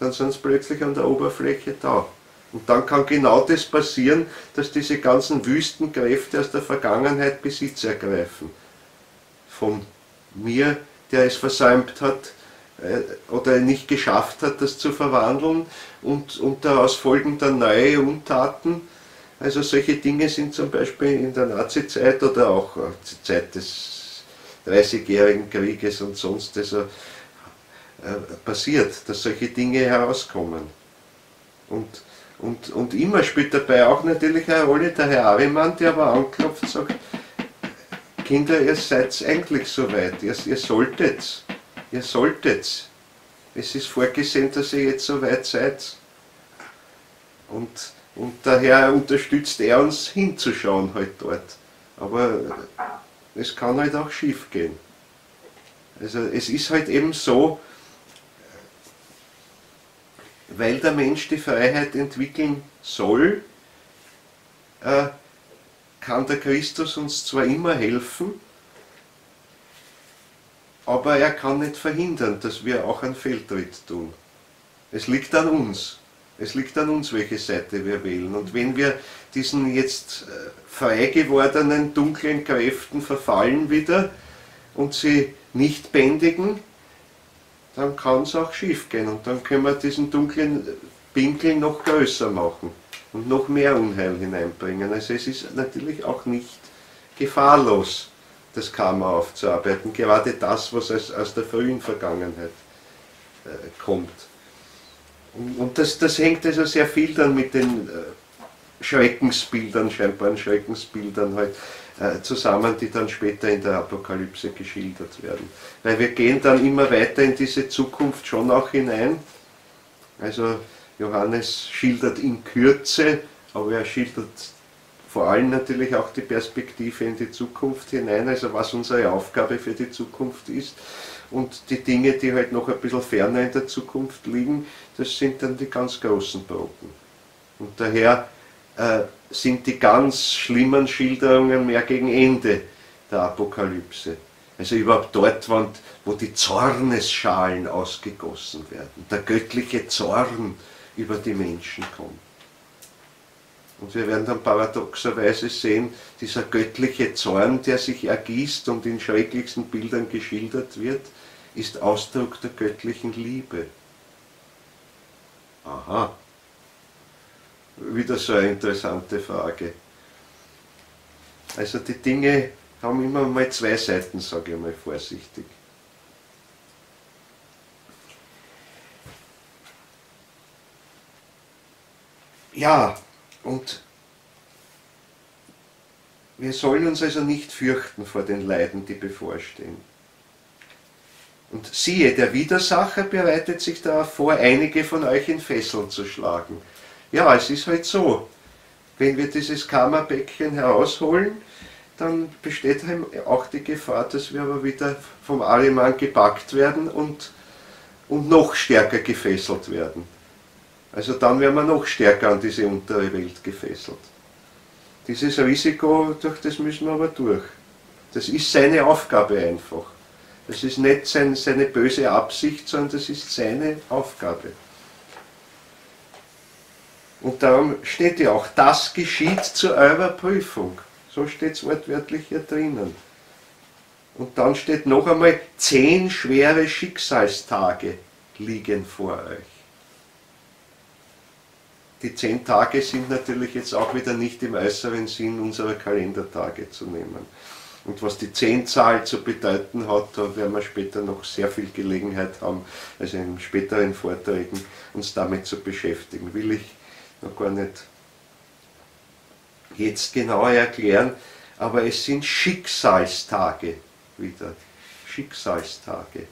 dann sind sie plötzlich an der Oberfläche da. Und dann kann genau das passieren, dass diese ganzen Wüstenkräfte aus der Vergangenheit Besitz ergreifen. Von mir, der es versäumt hat äh, oder nicht geschafft hat, das zu verwandeln und, und daraus folgen dann neue Untaten. Also solche Dinge sind zum Beispiel in der Nazizeit oder auch zur Zeit des Dreißigjährigen Krieges und sonst also, äh, passiert, dass solche Dinge herauskommen. Und und, und immer spielt dabei auch natürlich eine Rolle der Herr Arimann, der aber anklopft und sagt, Kinder, ihr seid eigentlich soweit, ihr, ihr solltet, ihr solltet. Es ist vorgesehen, dass ihr jetzt soweit seid. Und, und daher unterstützt er uns hinzuschauen halt dort. Aber es kann halt auch schief gehen. Also es ist halt eben so, weil der Mensch die Freiheit entwickeln soll, äh, kann der Christus uns zwar immer helfen, aber er kann nicht verhindern, dass wir auch einen Fehltritt tun. Es liegt an uns. Es liegt an uns, welche Seite wir wählen. Und wenn wir diesen jetzt äh, frei gewordenen dunklen Kräften verfallen wieder und sie nicht bändigen, dann kann es auch schief gehen und dann können wir diesen dunklen Winkel noch größer machen und noch mehr Unheil hineinbringen. Also es ist natürlich auch nicht gefahrlos, das Karma aufzuarbeiten, gerade das, was aus, aus der frühen Vergangenheit äh, kommt. Und, das, das, hängt also sehr viel dann mit den äh, Schreckensbildern, scheinbaren Schreckensbildern halt äh, zusammen, die dann später in der Apokalypse geschildert werden. Weil wir gehen dann immer weiter in diese Zukunft schon auch hinein. Also Johannes schildert in Kürze, aber er schildert vor allem natürlich auch die Perspektive in die Zukunft hinein, also was unsere Aufgabe für die Zukunft ist. Und die Dinge, die halt noch ein bisschen ferner in der Zukunft liegen, das sind dann die ganz großen Brocken. Und daher äh, sind die ganz schlimmen Schilderungen mehr gegen Ende der Apokalypse. Also überhaupt dort, wo die Zornesschalen ausgegossen werden, der göttliche Zorn über die Menschen kommt. Und wir werden dann paradoxerweise sehen, dieser göttliche Zorn, der sich ergießt und in schrecklichsten Bildern geschildert wird, ist Ausdruck der göttlichen Liebe. Aha. Wieder so eine interessante Frage. Also die Dinge haben immer mal zwei Seiten, sage ich mal vorsichtig. Ja, und wir sollen uns also nicht fürchten vor den Leiden, die bevorstehen. Und siehe, der Widersacher bereitet sich darauf vor, einige von euch in Fesseln zu schlagen. Ja, es ist halt so. Wenn wir dieses Kammerbecken herausholen, dann besteht auch die Gefahr, dass wir aber wieder vom Alemann gepackt werden und, und noch stärker gefesselt werden. Also dann werden wir noch stärker an diese untere Welt gefesselt. Dieses Risiko, durch das müssen wir aber durch. Das ist seine Aufgabe einfach. Das ist nicht sein, seine böse Absicht, sondern das ist seine Aufgabe. Und darum steht ja auch, das geschieht zu eurer Prüfung. So steht es wortwörtlich hier drinnen. Und dann steht noch einmal, zehn schwere Schicksalstage liegen vor euch. Die zehn Tage sind natürlich jetzt auch wieder nicht im äußeren Sinn unserer Kalendertage zu nehmen. Und was die Zehnzahl zu bedeuten hat, da werden wir später noch sehr viel Gelegenheit haben, also in späteren Vorträgen uns damit zu beschäftigen. Will ich noch gar nicht jetzt genauer erklären, aber es sind Schicksalstage wieder. Schicksalstage.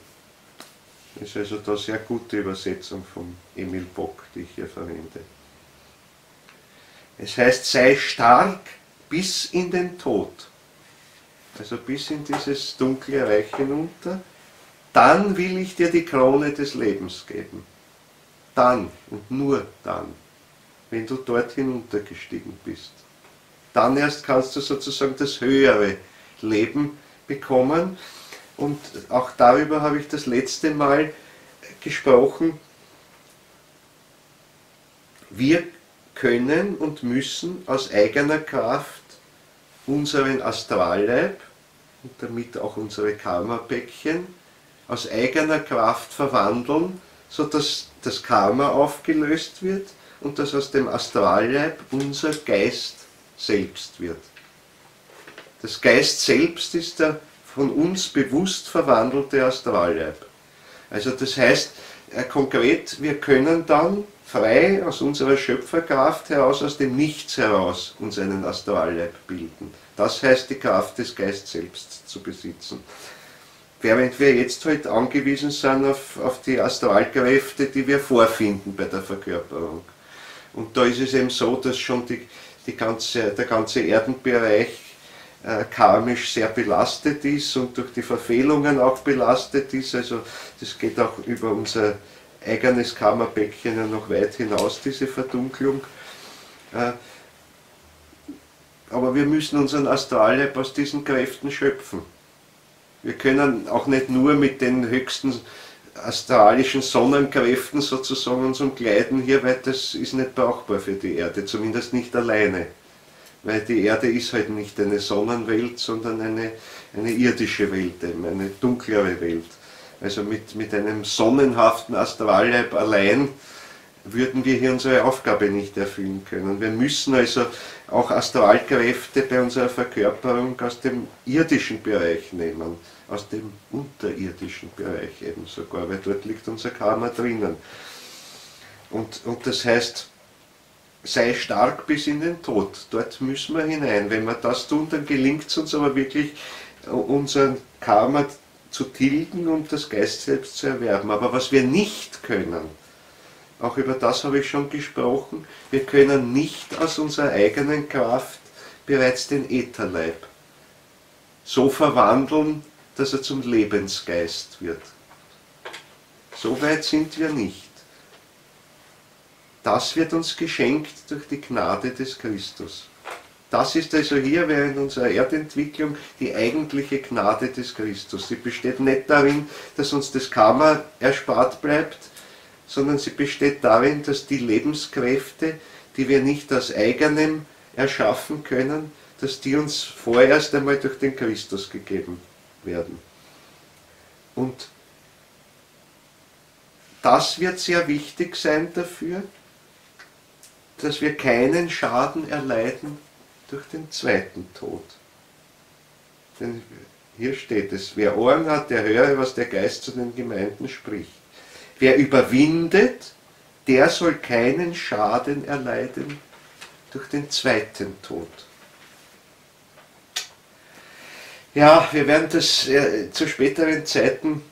Das ist also da sehr gute Übersetzung von Emil Bock, die ich hier verwende. Es heißt, sei stark bis in den Tod also bis in dieses dunkle Reich hinunter, dann will ich dir die Krone des Lebens geben. Dann und nur dann, wenn du dort hinuntergestiegen bist. Dann erst kannst du sozusagen das höhere Leben bekommen. Und auch darüber habe ich das letzte Mal gesprochen. Wir können und müssen aus eigener Kraft unseren Astralleib und damit auch unsere Karma-Päckchen aus eigener Kraft verwandeln, sodass das Karma aufgelöst wird und dass aus dem Astralleib unser Geist selbst wird. Das Geist selbst ist der von uns bewusst verwandelte Astralleib. Also das heißt äh, konkret, wir können dann frei aus unserer Schöpferkraft heraus, aus dem Nichts heraus uns einen Astralleib bilden. Das heißt, die Kraft des Geistes selbst zu besitzen. Während wir jetzt halt angewiesen sind auf, auf die Astralkräfte, die wir vorfinden bei der Verkörperung. Und da ist es eben so, dass schon die, die ganze, der ganze Erdenbereich äh, karmisch sehr belastet ist und durch die Verfehlungen auch belastet ist. Also das geht auch über unser eigenes Kammerbecken ja noch weit hinaus, diese Verdunklung. Äh, aber wir müssen unseren Astralleib aus diesen Kräften schöpfen. Wir können auch nicht nur mit den höchsten astralischen Sonnenkräften sozusagen uns umkleiden hier, weil das ist nicht brauchbar für die Erde, zumindest nicht alleine. Weil die Erde ist halt nicht eine Sonnenwelt, sondern eine, eine irdische Welt, eine dunklere Welt. Also mit, mit einem sonnenhaften Astralleib allein würden wir hier unsere Aufgabe nicht erfüllen können. Wir müssen also auch Astralkräfte bei unserer Verkörperung aus dem irdischen Bereich nehmen, aus dem unterirdischen Bereich eben sogar, weil dort liegt unser Karma drinnen. Und, und das heißt, sei stark bis in den Tod, dort müssen wir hinein. Wenn wir das tun, dann gelingt es uns aber wirklich, unseren Karma zu tilgen und das Geist selbst zu erwerben. Aber was wir nicht können, auch über das habe ich schon gesprochen, wir können nicht aus unserer eigenen Kraft bereits den Ätherleib so verwandeln, dass er zum Lebensgeist wird. So weit sind wir nicht. Das wird uns geschenkt durch die Gnade des Christus. Das ist also hier während unserer Erdentwicklung die eigentliche Gnade des Christus. Sie besteht nicht darin, dass uns das Karma erspart bleibt, sondern sie besteht darin, dass die Lebenskräfte, die wir nicht aus eigenem erschaffen können, dass die uns vorerst einmal durch den Christus gegeben werden. Und das wird sehr wichtig sein dafür, dass wir keinen Schaden erleiden durch den zweiten Tod. Denn hier steht es, wer Ohren hat, der höre, was der Geist zu den Gemeinden spricht. Wer überwindet, der soll keinen Schaden erleiden durch den zweiten Tod. Ja, wir werden das äh, zu späteren Zeiten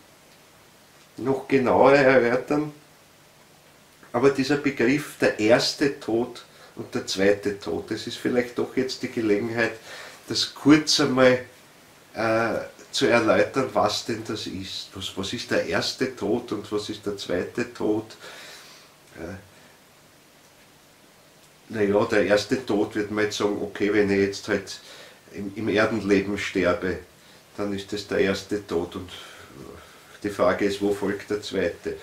noch genauer erörtern, aber dieser Begriff der erste Tod und der zweite Tod, das ist vielleicht doch jetzt die Gelegenheit, das kurz einmal äh, zu erläutern, was denn das ist. Was, was ist der erste Tod und was ist der zweite Tod? Äh, naja, der erste Tod wird man jetzt sagen, okay, wenn ich jetzt halt im, im Erdenleben sterbe, dann ist das der erste Tod und die Frage ist, wo folgt der zweite?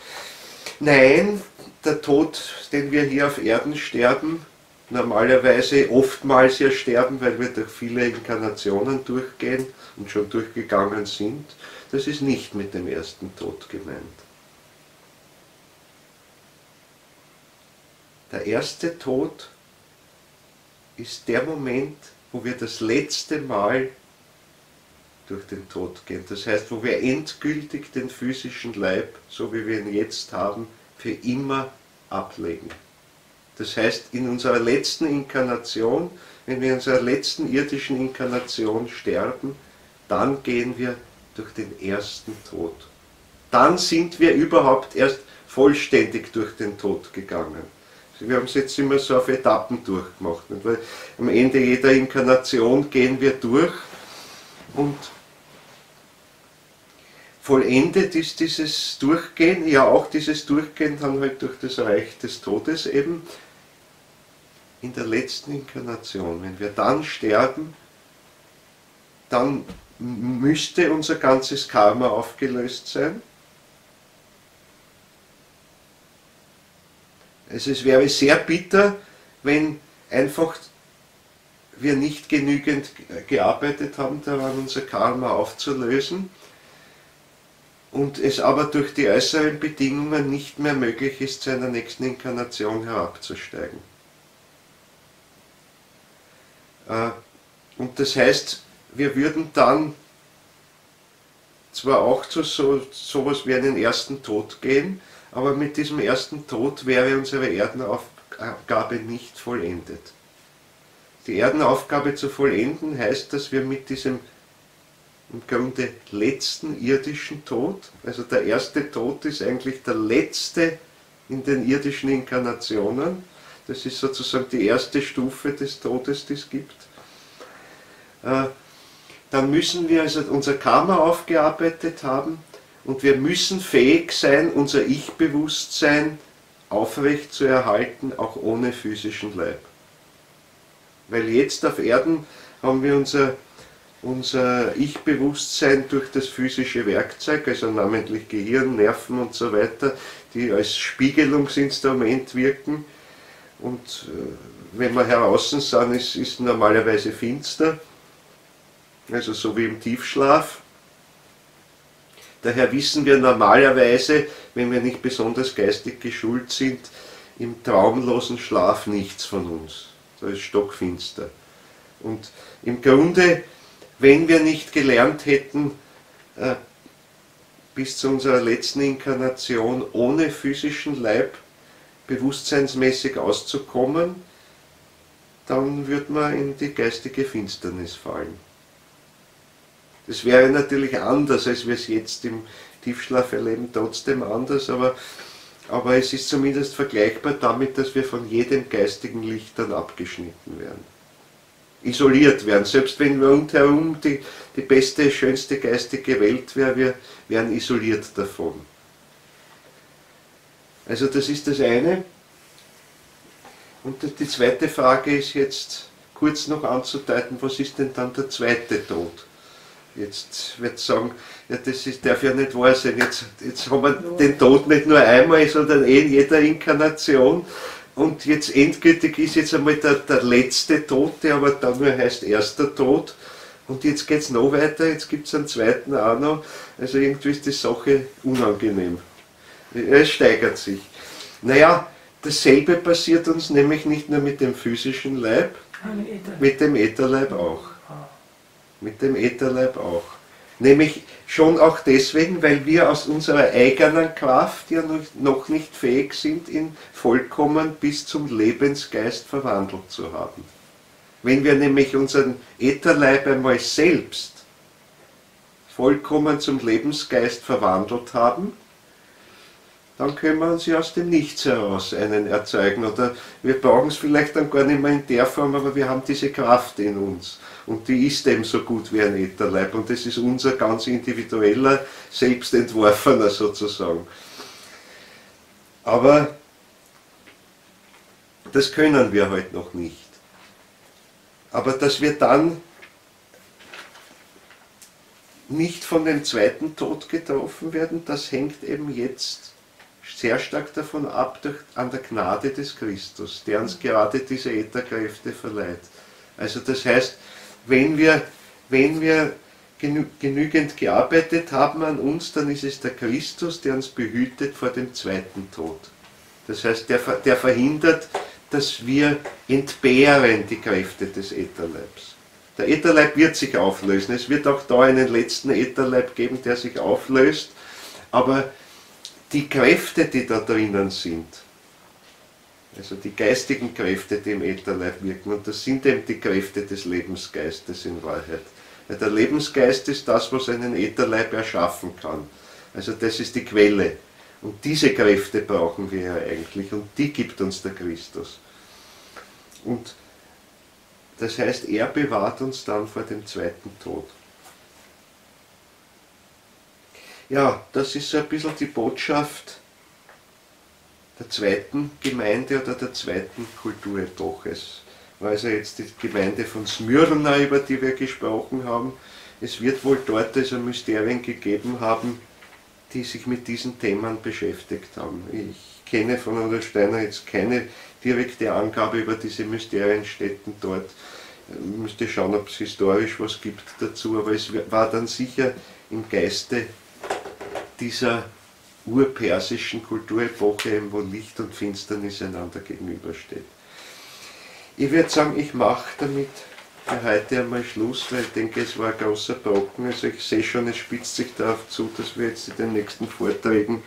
Nein, der Tod, den wir hier auf Erden sterben, normalerweise oftmals ja sterben, weil wir durch viele Inkarnationen durchgehen und schon durchgegangen sind, das ist nicht mit dem ersten Tod gemeint. Der erste Tod ist der Moment, wo wir das letzte Mal durch den Tod gehen. Das heißt, wo wir endgültig den physischen Leib, so wie wir ihn jetzt haben, für immer ablegen. Das heißt, in unserer letzten Inkarnation, wenn wir in unserer letzten irdischen Inkarnation sterben, dann gehen wir durch den ersten Tod. Dann sind wir überhaupt erst vollständig durch den Tod gegangen. Wir haben es jetzt immer so auf Etappen durchgemacht. Weil am Ende jeder Inkarnation gehen wir durch und vollendet ist dieses Durchgehen, ja auch dieses Durchgehen dann halt durch das Reich des Todes eben in der letzten Inkarnation. Wenn wir dann sterben, dann müsste unser ganzes Karma aufgelöst sein. Also es wäre sehr bitter, wenn einfach wir nicht genügend gearbeitet haben, daran unser Karma aufzulösen und es aber durch die äußeren Bedingungen nicht mehr möglich ist, zu einer nächsten Inkarnation herabzusteigen. Äh, und das heißt, wir würden dann zwar auch zu so, sowas wie einen ersten Tod gehen, aber mit diesem ersten Tod wäre unsere Erdenaufgabe nicht vollendet. Die Erdenaufgabe zu vollenden heißt, dass wir mit diesem im Grunde letzten irdischen Tod, also der erste Tod ist eigentlich der letzte in den irdischen Inkarnationen, das ist sozusagen die erste Stufe des Todes, die es gibt. Äh, dann müssen wir also unser Karma aufgearbeitet haben und wir müssen fähig sein, unser Ich-Bewusstsein aufrecht zu erhalten, auch ohne physischen Leib. Weil jetzt auf Erden haben wir unser, unser Ich-Bewusstsein durch das physische Werkzeug, also namentlich Gehirn, Nerven und so weiter, die als Spiegelungsinstrument wirken. Und äh, wenn wir heraus sind, ist es normalerweise finster also so wie im Tiefschlaf. Daher wissen wir normalerweise, wenn wir nicht besonders geistig geschult sind, im traumlosen Schlaf nichts von uns. Da ist stockfinster. Und im Grunde, wenn wir nicht gelernt hätten, äh, bis zu unserer letzten Inkarnation ohne physischen Leib bewusstseinsmäßig auszukommen, dann würde man in die geistige Finsternis fallen. Das wäre natürlich anders, als wir es jetzt im Tiefschlaf erleben, trotzdem anders, aber, aber es ist zumindest vergleichbar damit, dass wir von jedem geistigen Licht dann abgeschnitten werden. Isoliert werden. Selbst wenn wir rundherum die, die beste, schönste geistige Welt wäre, wir wären isoliert davon. Also das ist das eine. Und die zweite Frage ist jetzt kurz noch anzudeuten, was ist denn dann der zweite Tod? Jetzt wird sagen, ja, das ist, darf ja nicht wahr sein. Jetzt, jetzt haben wir den Tod nicht nur einmal, sondern eh in jeder Inkarnation. und jetzt endgültig ist jetzt einmal der, der letzte Tod, der aber dann nur heißt erster Tod. Und jetzt geht es noch weiter, jetzt gibt es einen zweiten auch noch. Also irgendwie ist die Sache unangenehm. Es steigert sich. Naja, dasselbe passiert uns nämlich nicht nur mit dem physischen Leib, mit dem Ätherleib auch. Mit dem Ätherleib auch. Nämlich schon auch deswegen, weil wir aus unserer eigenen Kraft ja noch nicht fähig sind, ihn vollkommen bis zum Lebensgeist verwandelt zu haben. Wenn wir nämlich unseren Ätherleib einmal selbst vollkommen zum Lebensgeist verwandelt haben, dann können wir ja aus dem Nichts heraus einen erzeugen. Oder wir brauchen es vielleicht dann gar nicht mehr in der Form, aber wir haben diese Kraft in uns. Und die ist eben so gut wie ein Ätherleib. Und das ist unser ganz individueller, selbstentworfener sozusagen. Aber das können wir heute halt noch nicht. Aber dass wir dann nicht von dem zweiten Tod getroffen werden, das hängt eben jetzt sehr stark davon ab, durch, an der Gnade des Christus, der uns gerade diese Ätherkräfte verleiht. Also das heißt, wenn wir, wenn wir genü genügend gearbeitet haben an uns, dann ist es der Christus, der uns behütet vor dem zweiten Tod. Das heißt, der, der verhindert, dass wir entbehren die Kräfte des Ätherleibs. Der Ätherleib wird sich auflösen. Es wird auch da einen letzten Ätherleib geben, der sich auflöst. Aber die Kräfte, die da drinnen sind, also die geistigen Kräfte, die im Ätherleib wirken, und das sind eben die Kräfte des Lebensgeistes in Wahrheit. Weil der Lebensgeist ist das, was einen Ätherleib erschaffen kann. Also das ist die Quelle. Und diese Kräfte brauchen wir ja eigentlich und die gibt uns der Christus. Und das heißt, er bewahrt uns dann vor dem zweiten Tod. Ja, das ist so ein bisschen die Botschaft der zweiten Gemeinde oder der zweiten Kulturepoche. Es war also jetzt die Gemeinde von Smyrna, über die wir gesprochen haben. Es wird wohl dort also Mysterien gegeben haben, die sich mit diesen Themen beschäftigt haben. Ich kenne von Rudolf Steiner jetzt keine direkte Angabe über diese Mysterienstätten dort. Ich müsste schauen, ob es historisch was gibt dazu, aber es war dann sicher im Geiste dieser urpersischen Kulturepoche, wo Licht und Finsternis einander gegenübersteht. Ich würde sagen, ich mache damit für heute einmal Schluss, weil ich denke, es war ein großer Brocken. Also ich sehe schon, es spitzt sich darauf zu, dass wir jetzt in den nächsten Vorträgen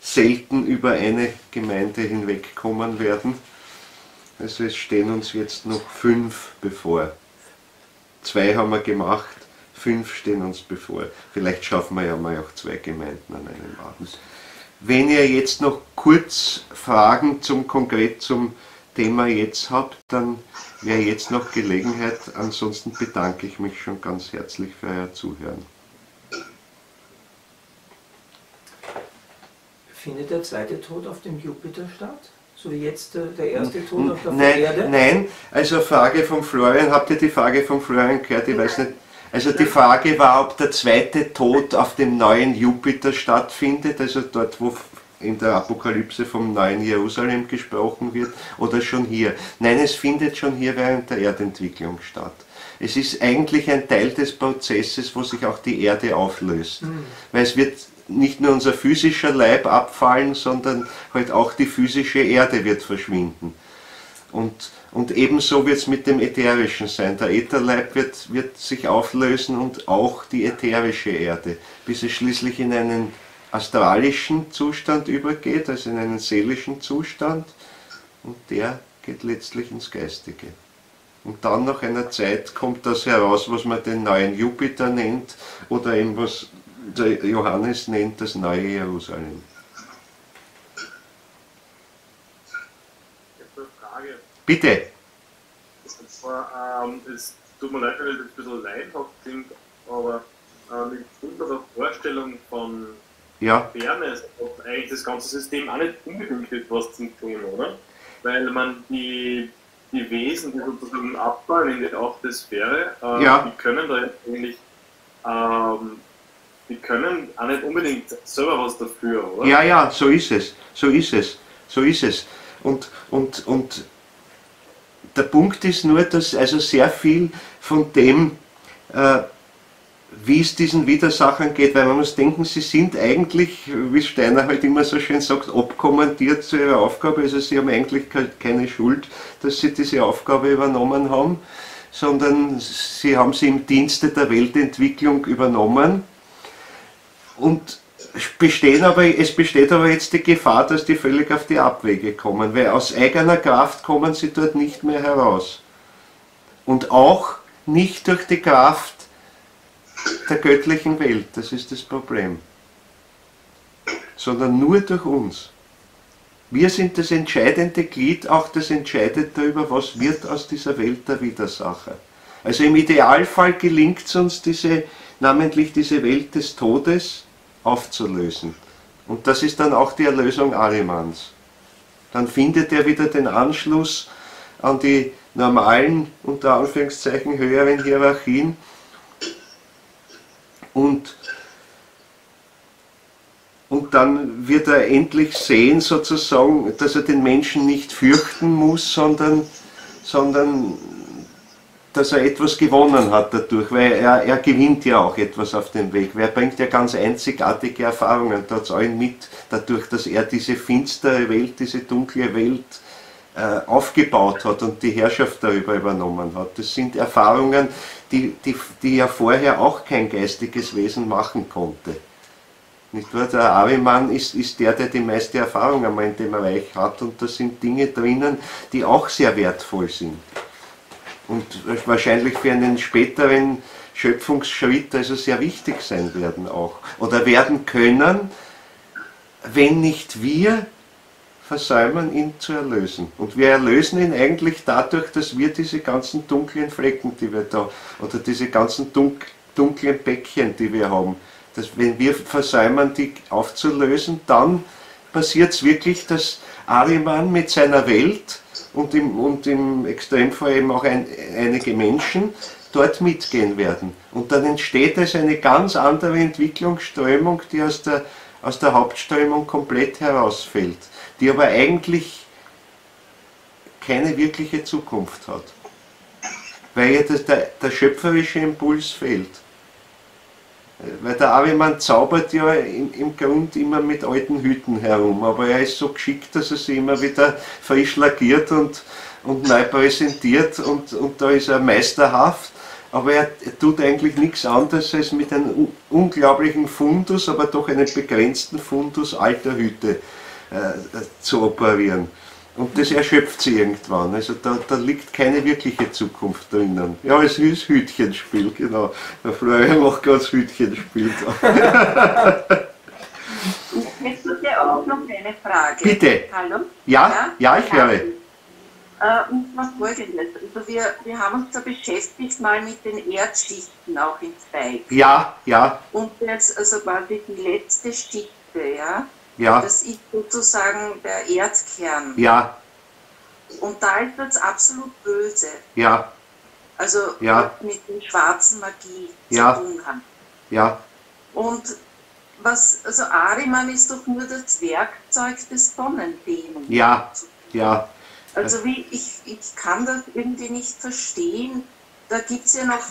selten über eine Gemeinde hinwegkommen werden. Also es stehen uns jetzt noch fünf bevor. Zwei haben wir gemacht, fünf stehen uns bevor. Vielleicht schaffen wir ja mal auch zwei Gemeinden an einem Abend. Wenn ihr jetzt noch kurz Fragen zum konkret zum Thema jetzt habt, dann wäre jetzt noch Gelegenheit. Ansonsten bedanke ich mich schon ganz herzlich für euer Zuhören. Findet der zweite Tod auf dem Jupiter statt? So wie jetzt äh, der erste Tod auf der nein, Erde? Nein, also Frage von Florian, habt ihr die Frage von Florian gehört? Ich weiß nicht. Also die Frage war, ob der zweite Tod auf dem neuen Jupiter stattfindet, also dort, wo in der Apokalypse vom neuen Jerusalem gesprochen wird, oder schon hier. Nein, es findet schon hier während der Erdentwicklung statt. Es ist eigentlich ein Teil des Prozesses, wo sich auch die Erde auflöst. Mhm. Weil es wird nicht nur unser physischer Leib abfallen, sondern halt auch die physische Erde wird verschwinden. Und, und ebenso wird es mit dem Ätherischen sein. Der Ätherleib wird, wird sich auflösen und auch die ätherische Erde, bis es schließlich in einen astralischen Zustand übergeht, also in einen seelischen Zustand. Und der geht letztlich ins Geistige. Und dann nach einer Zeit kommt das heraus, was man den neuen Jupiter nennt oder eben was der Johannes nennt das neue Jerusalem. Bitte. Und zwar, ähm, es tut mir leid, wenn ich das ein bisschen leidhaft klingt, aber ähm, in unserer Vorstellung von ja. Fairness hat eigentlich das ganze System auch nicht unbedingt etwas zu tun, oder? Weil man die, die Wesen, die sozusagen abfallen in die achte Sphäre, äh, ja. die können da eigentlich ähm, die können auch nicht unbedingt selber was dafür, oder? Ja, ja, so ist es. So ist es. So ist es. Und, und, und der Punkt ist nur, dass also sehr viel von dem, äh, wie es diesen Widersachern geht, weil man muss denken, sie sind eigentlich, wie Steiner halt immer so schön sagt, abkommandiert zu ihrer Aufgabe, also sie haben eigentlich keine Schuld, dass sie diese Aufgabe übernommen haben, sondern sie haben sie im Dienste der Weltentwicklung übernommen. Und bestehen aber, es besteht aber jetzt die Gefahr, dass die völlig auf die Abwege kommen, weil aus eigener Kraft kommen sie dort nicht mehr heraus. Und auch nicht durch die Kraft der göttlichen Welt, das ist das Problem, sondern nur durch uns. Wir sind das entscheidende Glied, auch das entscheidet darüber, was wird aus dieser Welt der Widersacher. Also im Idealfall gelingt es uns, diese, namentlich diese Welt des Todes aufzulösen. Und das ist dann auch die Erlösung Arimans. Dann findet er wieder den Anschluss an die normalen, unter Anführungszeichen, höheren Hierarchien und, und dann wird er endlich sehen, sozusagen, dass er den Menschen nicht fürchten muss, sondern, sondern dass er etwas gewonnen hat dadurch, weil er, er gewinnt ja auch etwas auf dem Weg. Wer bringt ja ganz einzigartige Erfahrungen dort allen mit, dadurch, dass er diese finstere Welt, diese dunkle Welt äh, aufgebaut hat und die Herrschaft darüber übernommen hat. Das sind Erfahrungen, die, die, die ja vorher auch kein geistiges Wesen machen konnte. Nicht wahr? Der Ariman ist, ist der, der die meiste Erfahrung einmal in dem Reich hat und da sind Dinge drinnen, die auch sehr wertvoll sind. Und wahrscheinlich für einen späteren Schöpfungsschritt also sehr wichtig sein werden auch. Oder werden können, wenn nicht wir versäumen, ihn zu erlösen. Und wir erlösen ihn eigentlich dadurch, dass wir diese ganzen dunklen Flecken, die wir da, oder diese ganzen dunklen Bäckchen, die wir haben, dass wenn wir versäumen, die aufzulösen, dann passiert es wirklich, dass Ariman mit seiner Welt und im, und im Extremfall eben auch ein, einige Menschen dort mitgehen werden. Und dann entsteht es eine ganz andere Entwicklungsströmung, die aus der, aus der Hauptströmung komplett herausfällt die aber eigentlich keine wirkliche Zukunft hat, weil ihr das, der, der schöpferische Impuls fehlt. Weil der Avimann zaubert ja im, im, Grund immer mit alten Hüten herum, aber er ist so geschickt, dass er sie immer wieder frisch lackiert und, und neu präsentiert und, und da ist er meisterhaft, aber er, tut eigentlich nichts anderes als mit einem unglaublichen Fundus, aber doch einen begrenzten Fundus alter Hüte äh, zu operieren. Und das erschöpft sie irgendwann. Also da, da liegt keine wirkliche Zukunft drinnen. Ja, es ist Hütchenspiel, genau. Der Florian macht ganz Hütchenspiel. ich hätte auch noch eine Frage. Bitte. Hallo? Ja, ja, ja ich höre. Äh, und zwar folgendes. Also wir, wir haben uns da beschäftigt mal mit den Erdschichten auch in Zweig. Ja, ja. Und jetzt also quasi die letzte Schichte, ja. Ja. Das ist sozusagen der Erdkern. Ja. Und da ist das absolut böse. Ja. Also ja. mit der schwarzen Magie ja. zu tun hat. Ja. Und was, also Ariman ist doch nur das Werkzeug des Sonnendämons. Ja, ja. Also wie, ich, ich kann das irgendwie nicht verstehen. Da gibt es ja noch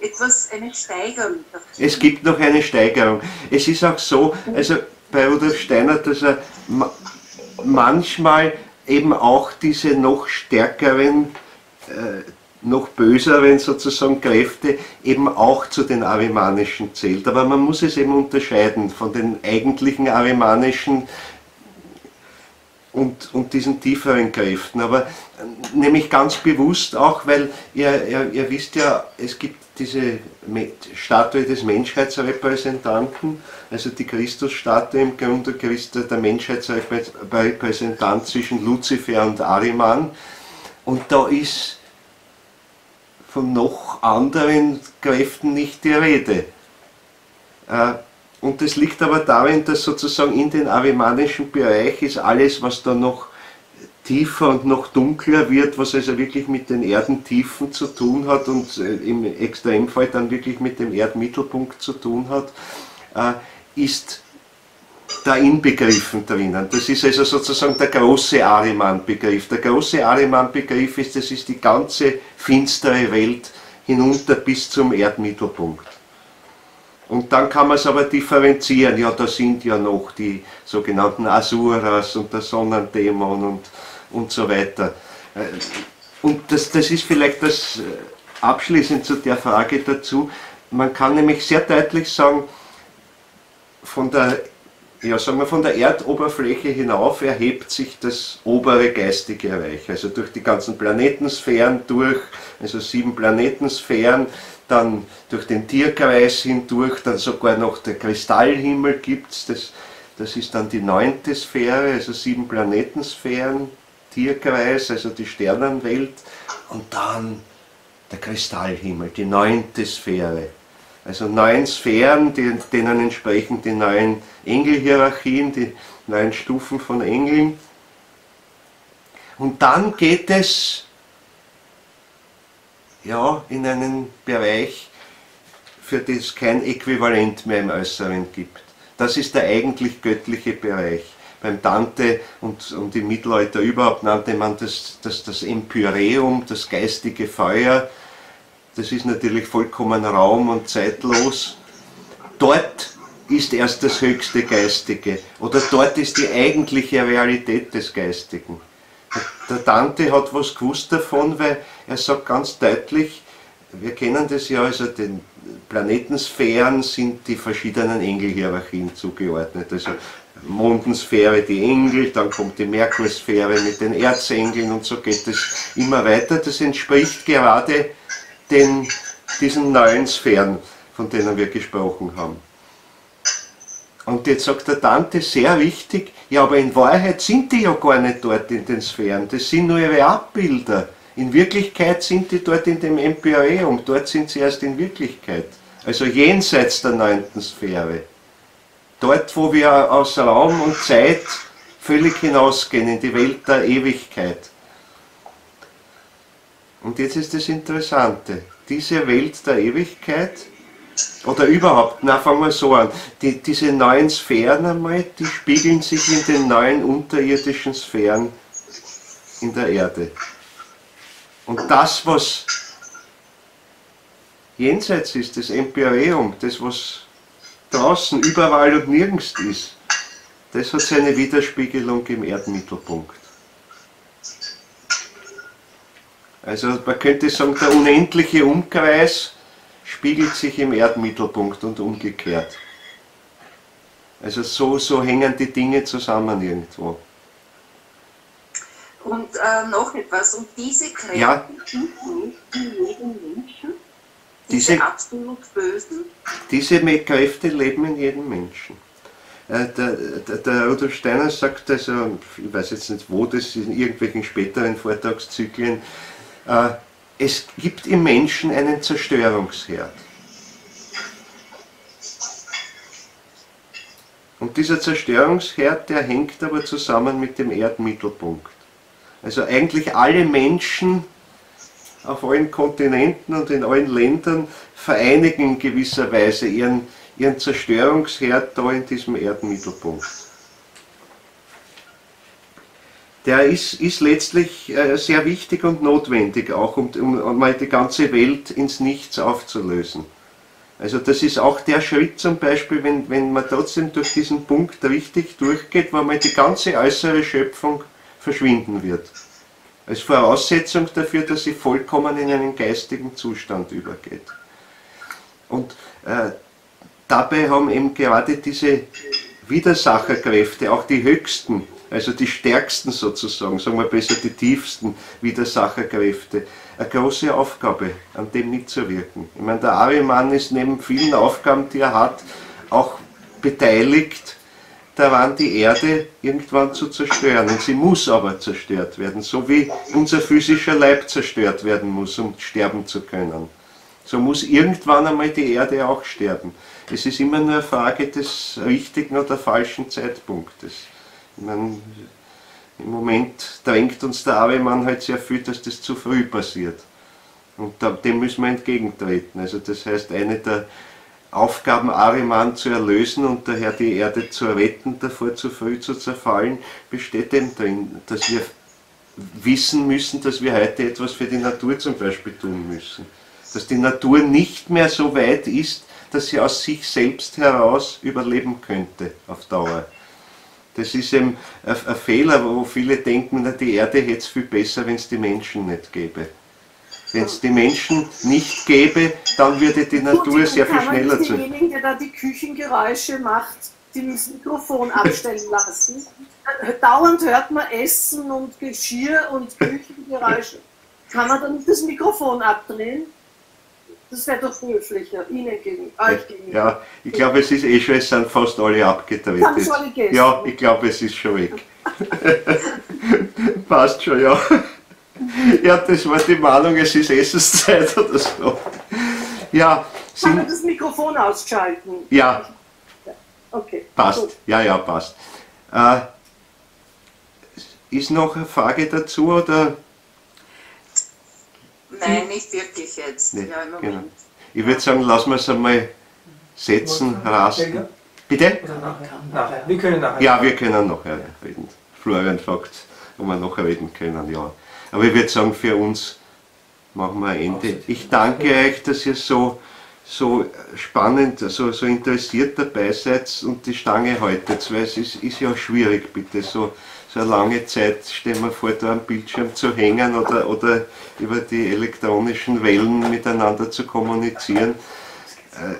etwas, eine Steigerung. Es gibt noch eine Steigerung. Es ist auch so, also bei Rudolf Steiner, dass er manchmal eben auch diese noch stärkeren, äh, noch böseren sozusagen Kräfte eben auch zu den arimanischen zählt. Aber man muss es eben unterscheiden von den eigentlichen arimanischen und, und diesen tieferen Kräften. Aber nämlich ganz bewusst auch, weil ihr, ihr, ihr wisst ja, es gibt diese Statue des Menschheitsrepräsentanten, also die Christusstatue im Grunde der Menschheitsrepräsentant zwischen Luzifer und Ariman. Und da ist von noch anderen Kräften nicht die Rede. Äh, und das liegt aber darin, dass sozusagen in den arimanischen Bereich ist alles, was da noch tiefer und noch dunkler wird, was also wirklich mit den Erdentiefen zu tun hat und äh, im Extremfall dann wirklich mit dem Erdmittelpunkt zu tun hat, äh, ist da inbegriffen drinnen. Das ist also sozusagen der große Ariman-Begriff. Der große Ariman-Begriff ist, das ist die ganze finstere Welt hinunter bis zum Erdmittelpunkt. Und dann kann man es aber differenzieren. Ja, da sind ja noch die sogenannten Asuras und der Sonnendämon und, und so weiter. Äh, und das, das ist vielleicht das äh, abschließend zu der Frage dazu. Man kann nämlich sehr deutlich sagen, von der, ja, sagen wir, von der Erdoberfläche hinauf erhebt sich das obere geistige Reich. Also durch die ganzen Planetensphären durch, also sieben Planetensphären, dann durch den Tierkreis hindurch, dann sogar noch der Kristallhimmel gibt es, das, das ist dann die neunte Sphäre, also sieben Planetensphären, Tierkreis, also die Sternenwelt, und dann der Kristallhimmel, die neunte Sphäre. Also neun Sphären, die, denen entsprechen die neun Engelhierarchien, die neun Stufen von Engeln. Und dann geht es ja, in einen Bereich, für den es kein Äquivalent mehr im Äußeren gibt. Das ist der eigentlich göttliche Bereich. Beim Dante und, und im Mittelalter überhaupt nannte man das, das das Empyreum, das geistige Feuer, das ist natürlich vollkommen raum- und zeitlos. Dort ist erst das höchste Geistige oder dort ist die eigentliche Realität des Geistigen. Der Dante hat was gewusst davon, weil er sagt ganz deutlich, wir kennen das ja, also den Planetensphären sind die verschiedenen Engelhierarchien zugeordnet. Also Mondensphäre die Engel, dann kommt die Merkursphäre mit den Erzengeln und so geht es immer weiter. Das entspricht gerade den, diesen neuen Sphären, von denen wir gesprochen haben. Und jetzt sagt der Dante sehr wichtig, ja, aber in Wahrheit sind die ja gar nicht dort in den Sphären, das sind nur ihre Abbilder. In Wirklichkeit sind die dort in dem Empyreum, dort sind sie erst in Wirklichkeit. Also jenseits der neunten Sphäre. Dort, wo wir aus Raum und Zeit völlig hinausgehen, in die Welt der Ewigkeit. Und jetzt ist das Interessante. Diese Welt der Ewigkeit, oder überhaupt, na fangen wir so an, die, diese neuen Sphären einmal, die spiegeln sich in den neuen unterirdischen Sphären in der Erde. Und das, was jenseits ist, das Empyreum, das, was draußen, überall und nirgends ist, das hat seine Widerspiegelung im Erdmittelpunkt. Also man könnte sagen, der unendliche Umkreis spiegelt sich im Erdmittelpunkt und umgekehrt. Also so, so hängen die Dinge zusammen irgendwo. Und äh, noch etwas, und diese Kräfte ja. in jedem Menschen, diese, diese absolut Bösen? Diese Kräfte leben in jedem Menschen. Äh, der, der, der, Rudolf Steiner sagt also, ich weiß jetzt nicht wo, das in irgendwelchen späteren Vortragszyklen, äh, es gibt im Menschen einen Zerstörungsherd. Und dieser Zerstörungsherd, der hängt aber zusammen mit dem Erdmittelpunkt. Also eigentlich alle Menschen auf allen Kontinenten und in allen Ländern vereinigen in gewisser Weise ihren, ihren Zerstörungsherd da in diesem Erdmittelpunkt der ist, ist letztlich äh, sehr wichtig und notwendig, auch um, um, mal die ganze Welt ins Nichts aufzulösen. Also das ist auch der Schritt zum Beispiel, wenn, wenn man trotzdem durch diesen Punkt richtig durchgeht, wo mal die ganze äußere Schöpfung verschwinden wird. Als Voraussetzung dafür, dass sie vollkommen in einen geistigen Zustand übergeht. Und äh, dabei haben eben gerade diese Widersacherkräfte, auch die höchsten, also die stärksten sozusagen, sagen wir besser die tiefsten Widersacherkräfte, eine große Aufgabe, an dem mitzuwirken. Ich meine, der Ariman ist neben vielen Aufgaben, die er hat, auch beteiligt daran, die Erde irgendwann zu zerstören. Und sie muss aber zerstört werden, so wie unser physischer Leib zerstört werden muss, um sterben zu können. So muss irgendwann einmal die Erde auch sterben. Es ist immer nur eine Frage des richtigen oder falschen Zeitpunktes. Ich meine, Im Moment drängt uns der Avemann halt sehr viel, dass das zu früh passiert. Und dem müssen wir entgegentreten. Also das heißt, eine der Aufgaben Ariman zu erlösen und daher die Erde zu retten, davor zu früh zu zerfallen, besteht eben darin, dass wir wissen müssen, dass wir heute etwas für die Natur zum Beispiel tun müssen. Dass die Natur nicht mehr so weit ist, dass sie aus sich selbst heraus überleben könnte auf Dauer. Das ist eben ein, Fehler, wo viele denken, die Erde hätte es viel besser, wenn es die Menschen nicht gäbe. Wenn es die Menschen nicht gäbe, dann würde die Natur sehr viel schneller zu. Derjenige, der da die Küchengeräusche macht, die das Mikrofon abstellen lassen. Dauernd hört man Essen und Geschirr und Küchengeräusche. Kann man dann nicht das Mikrofon abdrehen? Das wäre doch höflicher, Ihnen gegen, euch gegenüber. Ja, ich glaube, es ist eh schon, es sind fast alle abgedreht. Haben schon alle gegessen? Ja, ich glaube, es ist schon weg. Passt schon, ja. Ja, das war die Mahnung, es ist Essenszeit oder so. Ja, Kann man das Mikrofon ausschalten? Ja. Okay. Passt, gut. ja, ja, passt. Äh, ist noch eine Frage dazu oder? Nein, nicht wirklich jetzt. Nee, ja, im Moment. genau. Ich würde sagen, lassen wir es einmal setzen, rasten. Bitte? Oder nachher? Nachher. Wir können nachher. Ja, wir können nachher reden. Florian fragt, ob wir nachher reden können, ja. Aber ich würde sagen, für uns machen wir ein Ende. Ich danke euch, dass ihr so, so spannend, so, so interessiert dabei seid und die Stange haltet, weil es ist, ist ja schwierig, bitte, so, so eine lange Zeit, stellen wir vor, da am Bildschirm zu hängen oder, oder über die elektronischen Wellen miteinander zu kommunizieren. Äh,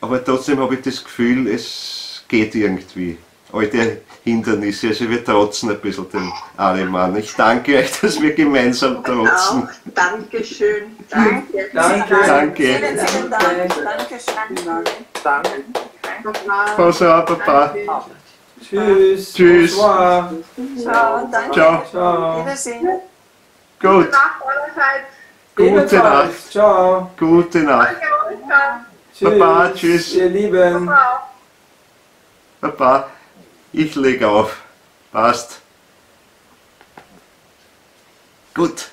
Aber trotzdem habe ich das Gefühl, es geht irgendwie. Alte Hindernisse, also wir trotzen ein bisschen dem Alemann. Ich danke euch, dass wir gemeinsam trotzen. Auch Dankeschön. Danke. Danke. Danke. Vielen, vielen Dank. Dankeschön. Danke. Pass auf, Papa. Tschüss. Tschüss. Bonsoir. Ciao, danke. Ciao. Ciao. Wiedersehen. Gut. Gute Ebenfalls. Nacht. Ciao. Gute Nacht. Tschüss. Baba, tschüss. Ihr Lieben. Papa, ich leg auf. Passt. Gut.